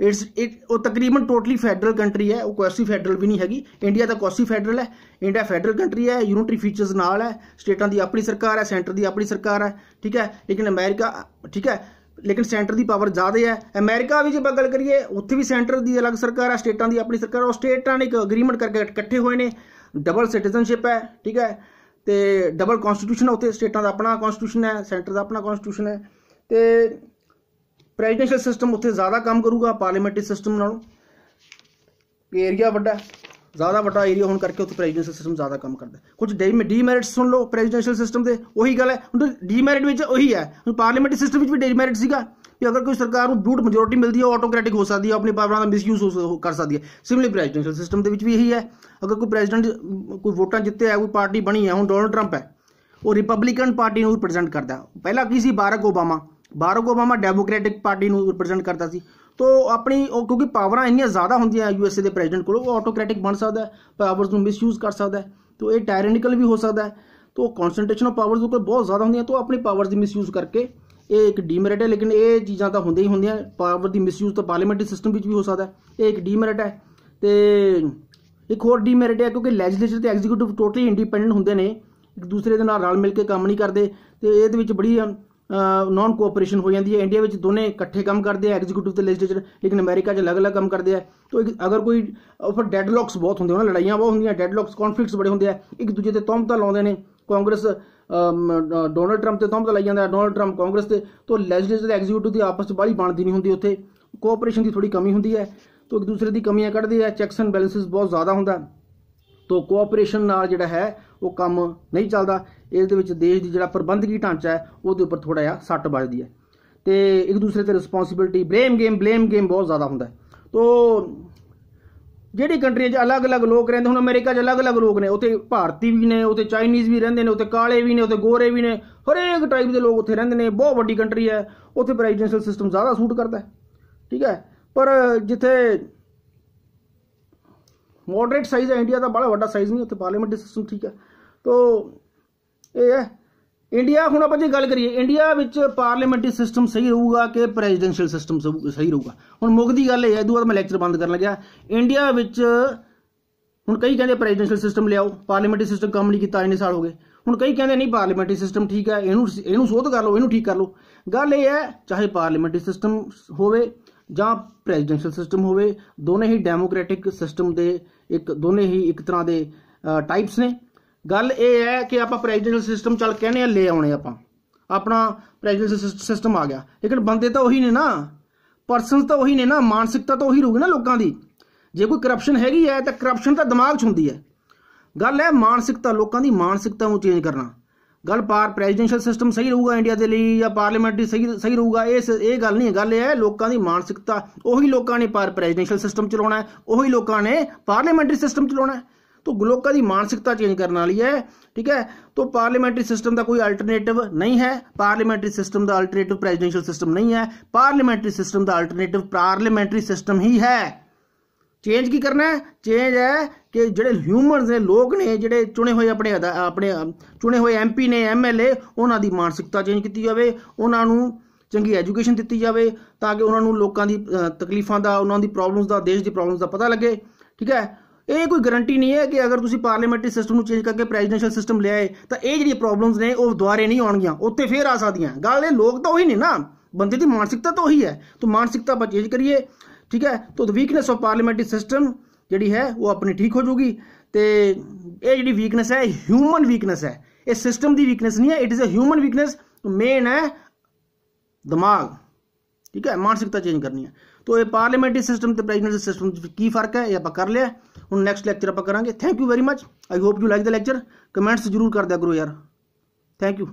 it's it ਉਹ ਤਕਰੀਬਨ ਟੋਟਲੀ ਫੈਡਰਲ ਕੰਟਰੀ ਹੈ। ਉਹ ਕੁਐਸੀ ਫੈਡਰਲ ਵੀ ਨਹੀਂ ਹੈਗੀ। ਇੰਡੀਆ ਤਾਂ ਕੁਐਸੀ ਫੈਡਰਲ ਹੈ। ਇੰਡੀਆ ਫੈਡਰਲ ਕੰਟਰੀ ਹੈ। ਯੂਨਿਟਰੀ ਫੀਚਰਸ ਨਾਲ ਹੈ। ਸਟੇਟਾਂ ਦੀ ਆਪਣੀ ਸਰਕਾਰ ਹੈ। ਸੈਂਟਰ ਦੀ ਆਪਣੀ ਸਰਕਾਰ ਹੈ। ਠੀਕ ਹੈ? ਲੇਕਿਨ ਅਮਰੀਕਾ ਠੀਕ ਹੈ? ਲੇਕਿਨ ਸੈਂਟਰ ਦੀ ਪਾਵਰ ਜ਼ਿਆਦਾ ਹੈ। ਅਮਰੀਕਾ ਵੀ ਜੇ ਆਪਾਂ ਗੱਲ ਕਰੀਏ, ਉੱਥੇ ਵੀ ਸੈਂਟਰ ਦੀ ਅਲੱਗ ਸਰਕਾਰ ਹੈ ਸਟੇਟਾਂ ਦੀ ਆਪਣੀ ਸਰਕਾਰ ਉਹ ਸਟੇਟਾਂ ਨੇ ਇੱਕ ਅਗਰੀਮੈਂਟ ਕਰਕੇ ਇਕੱਠੇ ਹੋਏ ਨੇ। ਡਬਲ ਸਿਟੀਜ਼ਨਸ਼ਿਪ ਹੈ, ਠੀਕ ਹੈ? ਤੇ ਡਬਲ ਕਨਸਟੀਟਿਊਸ਼ਨ ਉੱਥੇ ਸਟੇਟਾਂ ਦਾ ਆਪਣਾ ਕਨਸਟੀਟਿਊਸ਼ਨ ਹੈ, ਸੈਂਟਰ ਦਾ ਆਪਣਾ ਕਨਸਟੀਟਿਊਸ਼ਨ ਹੈ। ਤੇ ਪ੍ਰੈਜ਼ੀਡੈਂਸ਼ੀਅਲ ਸਿਸਟਮ ਉੱਥੇ ਜ਼ਿਆਦਾ ਕੰਮ ਕਰੂਗਾ ਪਾਰਲੀਮੈਂਟਰੀ ਸਿਸਟਮ ਨਾਲੋਂ। ਏਰੀਆ ਵੱਡਾ ਜ਼ਿਆਦਾ ਵੱਡਾ ਏਰੀਆ ਹੋਣ ਕਰਕੇ ਉੱਥੇ ਪ੍ਰੈਜ਼ੀਡੈਂਸ਼ੀਅਲ ਸਿਸਟਮ ਜ਼ਿਆਦਾ ਕੰਮ ਕਰਦਾ ਕੁਝ ਡੀਮੈਰਿਟਸ ਸੁਣ ਲਓ ਪ੍ਰੈਜ਼ੀਡੈਂਸ਼ੀਅਲ ਸਿਸਟਮ ਦੇ, ਉਹੀ ਗੱਲ ਹੈ। ਹੁਣ ਡੀਮੈਰਿਟ ਵਿੱਚ ਉਹੀ ਹੈ। ਹੁਣ ਪਾਰਲੀਮੈਂਟਰੀ ਸਿਸਟਮ ਵਿੱਚ ਵੀ ਡੀਮੈਰਿਟ ਸੀਗਾ ਕਿ ਅਗਰ ਕੋਈ ਸਰਕਾਰ ਨੂੰ ਬੂਟ ਮੈਜੋਰਟੀ ਮਿਲਦੀ ਹੈ ਆਟੋਕ੍ਰੈਟਿਕ ਹੋ ਸਕਦੀ ਹੈ ਆਪਣੀ ਪਾਵਰਾਂ ਦਾ ਮਿਸਯੂਜ਼ ਕਰ ਸਕਦੀ ਹੈ। ਸਿਮਿਲਰ ਪ੍ਰੈਜ਼ੀਡੈਂਸ਼ੀਅਲ ਸਿਸਟਮ ਦੇ ਵਿੱਚ ਵੀ ਇਹੀ ਹੈ। ਅਗਰ ਕੋਈ ਪ੍ਰੈਜ਼ੀਡੈਂਟ ਕੋਈ ਵੋਟਾਂ ਜਿੱਤੇ ਹੈ, ਕੋਈ ਪਾਰਟੀ ਬਣੀ ਹੈ, ਹੁਣ ਡੋਨਲਡ ਟਰੰਪ ਹੈ, ਉਹ ਰਿਪਬਲਿਕਨ ਪਾਰਟੀ ਨੂੰ ਰਿਪਰੈਜ਼ੈਂਟ ਕਰਦਾ ਪਹਿਲਾਂ ਕੀ ਸੀ? Barack Obama. Barack Obama Democratic party ਨੂੰ ਰਿਪਰੈਜ਼ੈਂਟ ਕਰਦਾ ਸੀ। ਤੋ ਆਪਣੀ ਉਹ ਕਿਉਂਕਿ ਪਾਵਰਾਂ ਇੰਨੀਆਂ ਜ਼ਿਆਦਾ ਹੁੰਦੀਆਂ ਯੂਐਸਏ ਦੇ ਪ੍ਰੈਜ਼ੀਡੈਂਟ ਕੋਲ, ਉਹ ਆਟੋਕ੍ਰੈਟਿਕ ਬਣ ਸਕਦਾ ਪਾਵਰਸ ਨੂੰ ਮਿਸਯੂਜ਼ ਕਰ ਸਕਦਾ ਹੈ, ਤੋ ਇਹ ਟਾਇਰੈਨਿਕਲ ਵੀ ਹੋ ਸਕਦਾ ਹੈ, ਤੋ ਕਨਸੈਂਟ੍ਰੇਸ਼ਨ ਆਫ ਪਾਵਰਸ ਕੋਲ ਬਹੁਤ ਜ਼ਿਆਦਾ ਹੁੰਦੀਆਂ, ਤੋ ਆਪਣੀ ਪਾਵਰਸ ਦੀ ਮਿਸਯੂਜ਼ ਕਰਕੇ ਇਹ ਇੱਕ ਡੀਮੈਰਿਟ ਹੈ, ਲੇਕਿਨ ਇਹ ਚੀਜ਼ਾਂ ਤਾਂ ਹੁੰਦੀਆਂ ਹੀ ਹੁੰਦੀਆਂ ਪਾਵਰ ਦੀ ਮਿਸਯੂਜ਼ ਤਾਂ ਪਾਰਲੀਮੈਂਟਰੀ ਸਿਸਟਮ ਵਿੱਚ ਵੀ ਹੋ ਸਕਦਾ ਇਹ ਇੱਕ ਡੀਮੈਰਿਟ ਹੈ, ਤੇ ਇੱਕ ਹੋਰ ਡੀਮੈਰਿਟ ਹੈ, ਕਿਉਂਕਿ ਲੈਜਿਸਲੇਚਰ ਤੇ ਐਗਜ਼ੀਕਿਊਟਿਵ ਟੋਟਲੀ ਇੰਡੀਪੈਂਡੈਂਟ ਹੁੰਦੇ ਨੇ, ਇੱਕ ਦੂਸਰੇ ਦੇ ਨਾਲ ਰਲ ਮਿਲ ਕੇ ਕੰਮ ਨਹੀਂ ਕਰਦੇ, ਤੇ ਇਹਦੇ ਵਿੱਚ ਬੜੀ ਨਾਨ ਕੋਆਪਰੇਸ਼ਨ ਹੋ ਜਾਂਦੀ ਹੈ। ਇੰਡੀਆ ਵਿੱਚ ਦੋਨੇ ਇਕੱਠੇ ਕੰਮ ਕਰਦੇ ਆ ਐਗਜ਼ੀਕਿਊਟਿਵ ਤੇ ਲੈਜਿਸਲੇਚਰ ਲੇਕਿਨ ਅਮਰੀਕਾ 'ਚ ਅਲੱਗ-ਅਲੱਗ ਕੰਮ ਕਰਦੇ ਆ। ਤਾਂ ਅਗਰ ਕੋਈ ਫਿਰ ਡੈਡਲੌਕਸ ਬਹੁਤ ਹੁੰਦੇ ਉਹਨਾਂ ਲੜਾਈਆਂ ਬਹੁਤ ਹੁੰਦੀਆਂ ਡੈਡਲੌਕਸ ਕਨਫਲਿਕਟਸ ਬੜੇ ਹੁੰਦੇ ਆ। ਇੱਕ ਦੂਜੇ ਤੇ ਤੌਮਤਾਂ ਲਾਉਂਦੇ ਨੇ। ਕਾਂਗਰਸ ਡੋਨਲਡ ਟਰੰਪ ਤੇ ਤੌਮਤਾਂ ਲਾਈ ਜਾਂਦਾ ਡੋਨਲਡ ਟਰੰਪ ਕਾਂਗਰਸ ਤੇ, ਤੋਂ ਲੈਜਿਸਲੇਚਰ ਤੇ ਐਗਜ਼ੀਕਿਊਟਿਵ ਦੀ ਆਪਸ 'ਚ ਬਾਲੀ ਬਣਦੀ ਨਹੀਂ ਹੁੰਦੀ ਉੱਥੇ। ਕੋਆਪਰੇਸ਼ਨ ਦੀ ਥੋੜੀ ਕਮੀ ਹੁੰਦੀ ਹੈ। ਤੋਂ ਇੱਕ ਦੂਸਰੇ ਦੀ ਕਮੀਆਂ ਕੱਢਦੇ ਆ। ਚੈਕਸ ਐਂਡ ਬੈਲੈਂਸਸ ਬਹੁਤ ਜ਼ਿਆਦਾ ਹੁੰਦਾ। ਤੋਂ ਕੋਆਪਰੇਸ਼ਨ ਨਾਲ ਜਿਹੜਾ ਹੈ, ਉਹ ਕੰਮ ਨਹੀਂ ਚੱਲਦਾ। ਇਸ ਦੇ ਵਿੱਚ ਦੇਸ਼ ਦੀ ਜਿਹੜਾ ਪ੍ਰਬੰਧਕੀ ਢਾਂਚਾ ਹੈ, ਉਹਦੇ ਉੱਪਰ ਥੋੜਾ ਜਿਹਾ ਸੱਟ ਵੱਜਦੀ ਹੈ। ਤੇ ਇੱਕ ਦੂਸਰੇ ਤੇ responsibility blame game blame game ਬਹੁਤ ਜ਼ਿਆਦਾ ਹੁੰਦਾ ਹੈ। ਤੋਂ ਜਿਹੜੀ ਕੰਟਰੀਆਂ 'ਚ ਅਲੱਗ-ਅਲੱਗ ਲੋਕ ਰਹਿੰਦੇ, ਹੁਣ ਅਮਰੀਕਾ 'ਚ ਅਲੱਗ-ਅਲੱਗ ਲੋਕ ਨੇ, ਉੱਥੇ ਭਾਰਤੀ ਵੀ ਨੇ, ਉੱਥੇ ਚਾਈਨੀਜ਼ ਵੀ ਰਹਿੰਦੇ ਨੇ, ਉੱਥੇ ਕਾਲੇ ਵੀ ਨੇ, ਉੱਥੇ ਗੋਰੇ ਵੀ ਨੇ, ਹਰੇਕ ਟਾਈਪ ਦੇ ਲੋਕ ਉੱਥੇ ਰਹਿੰਦੇ ਨੇ, ਬਹੁਤ ਵੱਡੀ ਕੰਟਰੀ ਹੈ, ਉੱਥੇ ਪ੍ਰੈਜ਼ੀਡੈਂਸ਼ੀਅਲ ਸਿਸਟਮ ਜ਼ਿਆਦਾ ਸੂਟ ਕਰਦਾ ਹੈ। ਠੀਕ ਹੈ? ਪਰ ਜਿੱਥੇ ਮੋਡਰੇਟ ਸਾਈਜ਼ ਹੈ ਇੰਡੀਆ ਦਾ ਬੜਾ ਵੱਡਾ ਸਾਈਜ਼ ਨਹੀਂ, ਉੱਥੇ ਪਾਰਲੀਮੈਂਟਰੀ ਸਿਸਟਮ ਠੀਕ ਹੈ। ਤੋ ਇਹ ਹੈ। ਇੰਡੀਆ ਹੁਣ ਆਪਾਂ ਜੇ ਗੱਲ ਕਰੀਏ ਇੰਡੀਆ ਵਿੱਚ ਪਾਰਲੀਮੈਂਟਰੀ ਸਿਸਟਮ ਸਹੀ ਰਹੂਗਾ ਕਿ ਪ੍ਰੈਜ਼ੀਡੈਂਸ਼ੀਅਲ ਸਿਸਟਮ ਸਹੀ ਰਹੂਗਾ? ਹੁਣ ਮੁੱਖ ਦੀ ਗੱਲ ਇਹ ਹੈ, ਦੂਆ ਮੈਂ ਲੈਕਚਰ ਬੰਦ ਕਰਨ ਲੱਗਿਆ। ਇੰਡੀਆ ਵਿੱਚ ਹੁਣ ਕਈ ਕਹਿੰਦੇ ਪ੍ਰੈਜ਼ੀਡੈਂਸ਼ੀਅਲ ਸਿਸਟਮ ਲਿਆਓ ਪਾਰਲੀਮੈਂਟਰੀ ਸਿਸਟਮ ਕੰਮ ਨਹੀਂ ਕੀਤਾ, ਇੰਨੇ ਸਾਲ ਹੋ ਗਏ। ਹੁਣ ਕਈ ਕਹਿੰਦੇ ਨਹੀਂ ਪਾਰਲੀਮੈਂਟਰੀ ਸਿਸਟਮ ਠੀਕ ਹੈ, ਇਹਨੂੰ ਇਹਨੂੰ ਸੋਧ ਕਰ ਲਓ, ਇਹਨੂੰ ਠੀਕ ਕਰ ਲਓ। ਗੱਲ ਇਹ ਹੈ, ਚਾਹੇ ਪਾਰਲੀਮੈਂਟਰੀ ਸਿਸਟਮ ਹੋਵੇ ਜਾਂ ਪ੍ਰੈਜ਼ੀਡੈਂਸ਼ੀਅਲ ਸਿਸਟਮ ਹੋਵੇ, ਦੋਨੇ ਹੀ ਡੈਮੋਕ੍ਰੈਟਿਕ ਸਿਸਟਮ ਦੇ ਇੱਕ ਦੋਨੇ ਹੀ ਇੱਕ ਤਰ੍ਹਾਂ ਦੇ ਟਾਈਪਸ ਨੇ। ਗੱਲ ਇਹ ਹੈ ਕਿ ਆਪਾਂ ਪ੍ਰੈਜ਼ੀਡੈਂਸ਼ੀਅਲ ਸਿਸਟਮ ਚੱਲ ਕਹਿੰਦੇ ਆ, ਲੈ ਆਉਣੇ ਆਪਾਂ। ਆਪਣਾ ਪ੍ਰੈਜ਼ੀਡੈਂਸ਼ੀਅਲ ਸਿਸਟਮ ਆ ਗਿਆ। ਲੇਕਿਨ ਬੰਦੇ ਤਾਂ ਉਹੀ ਨੇ ਨਾ। ਪਰਸਨਸ ਤਾਂ ਉਹੀ ਨੇ ਨਾ। ਮਾਨਸਿਕਤਾ ਤਾਂ ਉਹੀ ਰਹੂਗੀ ਨਾ ਲੋਕਾਂ ਦੀ। ਜੇ ਕੋਈ ਕਰਪਸ਼ਨ ਹੈਗੀ ਹੈ, ਤਾਂ ਕਰਪਸ਼ਨ ਤਾਂ ਦਿਮਾਗ 'ਚ ਹੁੰਦੀ ਹੈ। ਗੱਲ ਹੈ ਮਾਨਸਿਕਤਾ, ਲੋਕਾਂ ਦੀ ਮਾਨਸਿਕਤਾ ਨੂੰ ਚੇਂਜ ਕਰਨਾ। ਗੱਲ ਪਾਰ ਪ੍ਰੈਜ਼ੀਡੈਂਸ਼ੀਅਲ ਸਿਸਟਮ ਸਹੀ ਰਹੂਗਾ ਇੰਡੀਆ ਦੇ ਲਈ ਜਾਂ ਪਾਰਲੀਮੈਂਟਰੀ ਸਹੀ ਸਹੀ ਰਹੂਗਾ, ਇਹ ਇਹ ਗੱਲ ਨਹੀਂ ਗੱਲ ਇਹ ਹੈ ਲੋਕਾਂ ਦੀ ਮਾਨਸਿਕਤਾ, ਉਹੀ ਲੋਕਾਂ ਨੇ ਪਾਰ ਪ੍ਰੈਜ਼ੀਡੈਂਸ਼ੀਅਲ ਸਿਸਟਮ ਚਲਾਉਣਾ ਹੈ, ਉਹੀ ਲੋਕਾਂ ਨੇ ਪਾਰਲੀਮੈਂਟਰੀ ਸਿਸਟਮ ਚਲਾਉਣਾ ਹੈ। तो लोगों की मानसिकता चेंज करने वाली है ठीक है तो पार्लियामेंट्री सिस्टम का कोई अल्टरनेटिव नहीं है पार्लियामेंट्री सिस्टम का अल्टरनेटिव प्रेजिडेंशियल सिस्टम नहीं है पार्लियामेंट्री सिस्टम का अल्टरनेटिव पार्लियामेंट्री सिस्टम ही है ਚੇਂਜ ਕੀ ਕਰਨਾ ਹੈ ਚੇਂਜ ਹੈ ਕਿ ਜਿਹੜੇ ਹਿਊਮਨਸ ਨੇ ਲੋਕ ਨੇ ਜਿਹੜੇ ਚੁਣੇ ਹੋਏ ਆਪਣੇ ਆਪਣੇ ਚੁਣੇ ਹੋਏ ਐਮਪੀ ਨੇ ਐਮਐਲਏ ਉਹਨਾਂ ਦੀ ਮਾਨਸਿਕਤਾ ਚੇਂਜ ਕੀਤੀ ਜਾਵੇ ਉਹਨਾਂ ਨੂੰ ਚੰਗੀ ਐਜੂਕੇਸ਼ਨ ਦਿੱਤੀ ਜਾਵੇ ਤਾਂ ਕਿ ਉਹਨਾਂ ਨੂੰ ਲੋਕਾਂ ਦੀ ਤਕਲੀਫਾਂ ਦਾ ਉਹਨਾਂ ਦੀ ਪ੍ਰੋਬਲਮਸ ਦਾ ਦੇਸ਼ ਦੀ ਪ੍ਰੋਬਲਮਸ ਦਾ ਪਤਾ ਲੱਗੇ ਠੀਕ ਹੈ ਇਹ ਕੋਈ ਗਾਰੰਟੀ ਨਹੀਂ ਹੈ ਕਿ ਅਗਰ ਤੁਸੀਂ ਪਾਰਲੀਮੈਂਟਰੀ ਸਿਸਟਮ ਨੂੰ ਚੇਂਜ ਕਰਕੇ ਪ੍ਰੈਜ਼ੀਡੈਂਸ਼ੀਅਲ ਸਿਸਟਮ ਲਿਆਏ, ਤਾਂ ਇਹ ਜਿਹੜੀਆਂ ਪ੍ਰੋਬਲਮਸ ਨੇ, ਉਹ ਦੁਬਾਰੇ ਨਹੀਂ ਆਉਣਗੀਆਂ ਉੱਤੇ ਫੇਰ ਆ ਸਕਦੀਆਂ। ਗੱਲ ਇਹ, ਲੋਕ ਤਾਂ ਉਹੀ ਨੇ ਨਾ। ਬੰਦੇ ਦੀ ਮਾਨਸਿਕਤਾ ਤਾਂ ਉਹੀ ਹੈ। ਤਾਂ ਮਾਨਸਿਕਤਾ ਆਪਾਂ ਚੇਂਜ ਕਰੀਏ, ਠੀਕ ਹੈ? ਤਾਂ ਵੀਕਨੈਸ ਆਫ ਪਾਰਲੀਮੈਂਟਰੀ ਸਿਸਟਮ ਜਿਹੜੀ ਹੈ, ਉਹ ਆਪਣੀ ਠੀਕ ਹੋ ਜਾਊਗੀ। ਤੇ ਇਹ ਜਿਹੜੀ ਵੀਕਨੈਸ ਹੈ ਹਿਊਮਨ ਵੀਕਨੈਸ ਹੈ। ਇਹ ਸਿਸਟਮ ਦੀ ਵੀਕਨੈਸ ਨਹੀਂ ਹੈ it is a human weakness main ਹੈ ਦਿਮਾਗ। ਠੀਕ ਹੈ? ਮਾਨਸਿਕਤਾ ਚੇਂਜ ਕਰਨੀ ਹੈ। ਤੋ ਇਹ ਪਾਰਲੀਮੈਂਟਰੀ ਸਿਸਟਮ ਤੇ ਪ੍ਰੈਜ਼ੀਡੈਂਸ਼ੀਅਲ ਸਿਸਟਮ ਵਿੱਚ ਕੀ ਫ਼ਰਕ ਹੈ, ਇਹ ਆਪਾਂ ਕਰ ਲਿਆ। ਹੁਣ ਨੈਕਸਟ ਲੈਕਚਰ ਆਪਾਂ ਕਰਾਂਗੇ। Thank you very much I hope you like the lecture comments ਜ਼ਰੂਰ ਕਰਦਿਆ ਕਰੋ ਯਾਰ। Thank you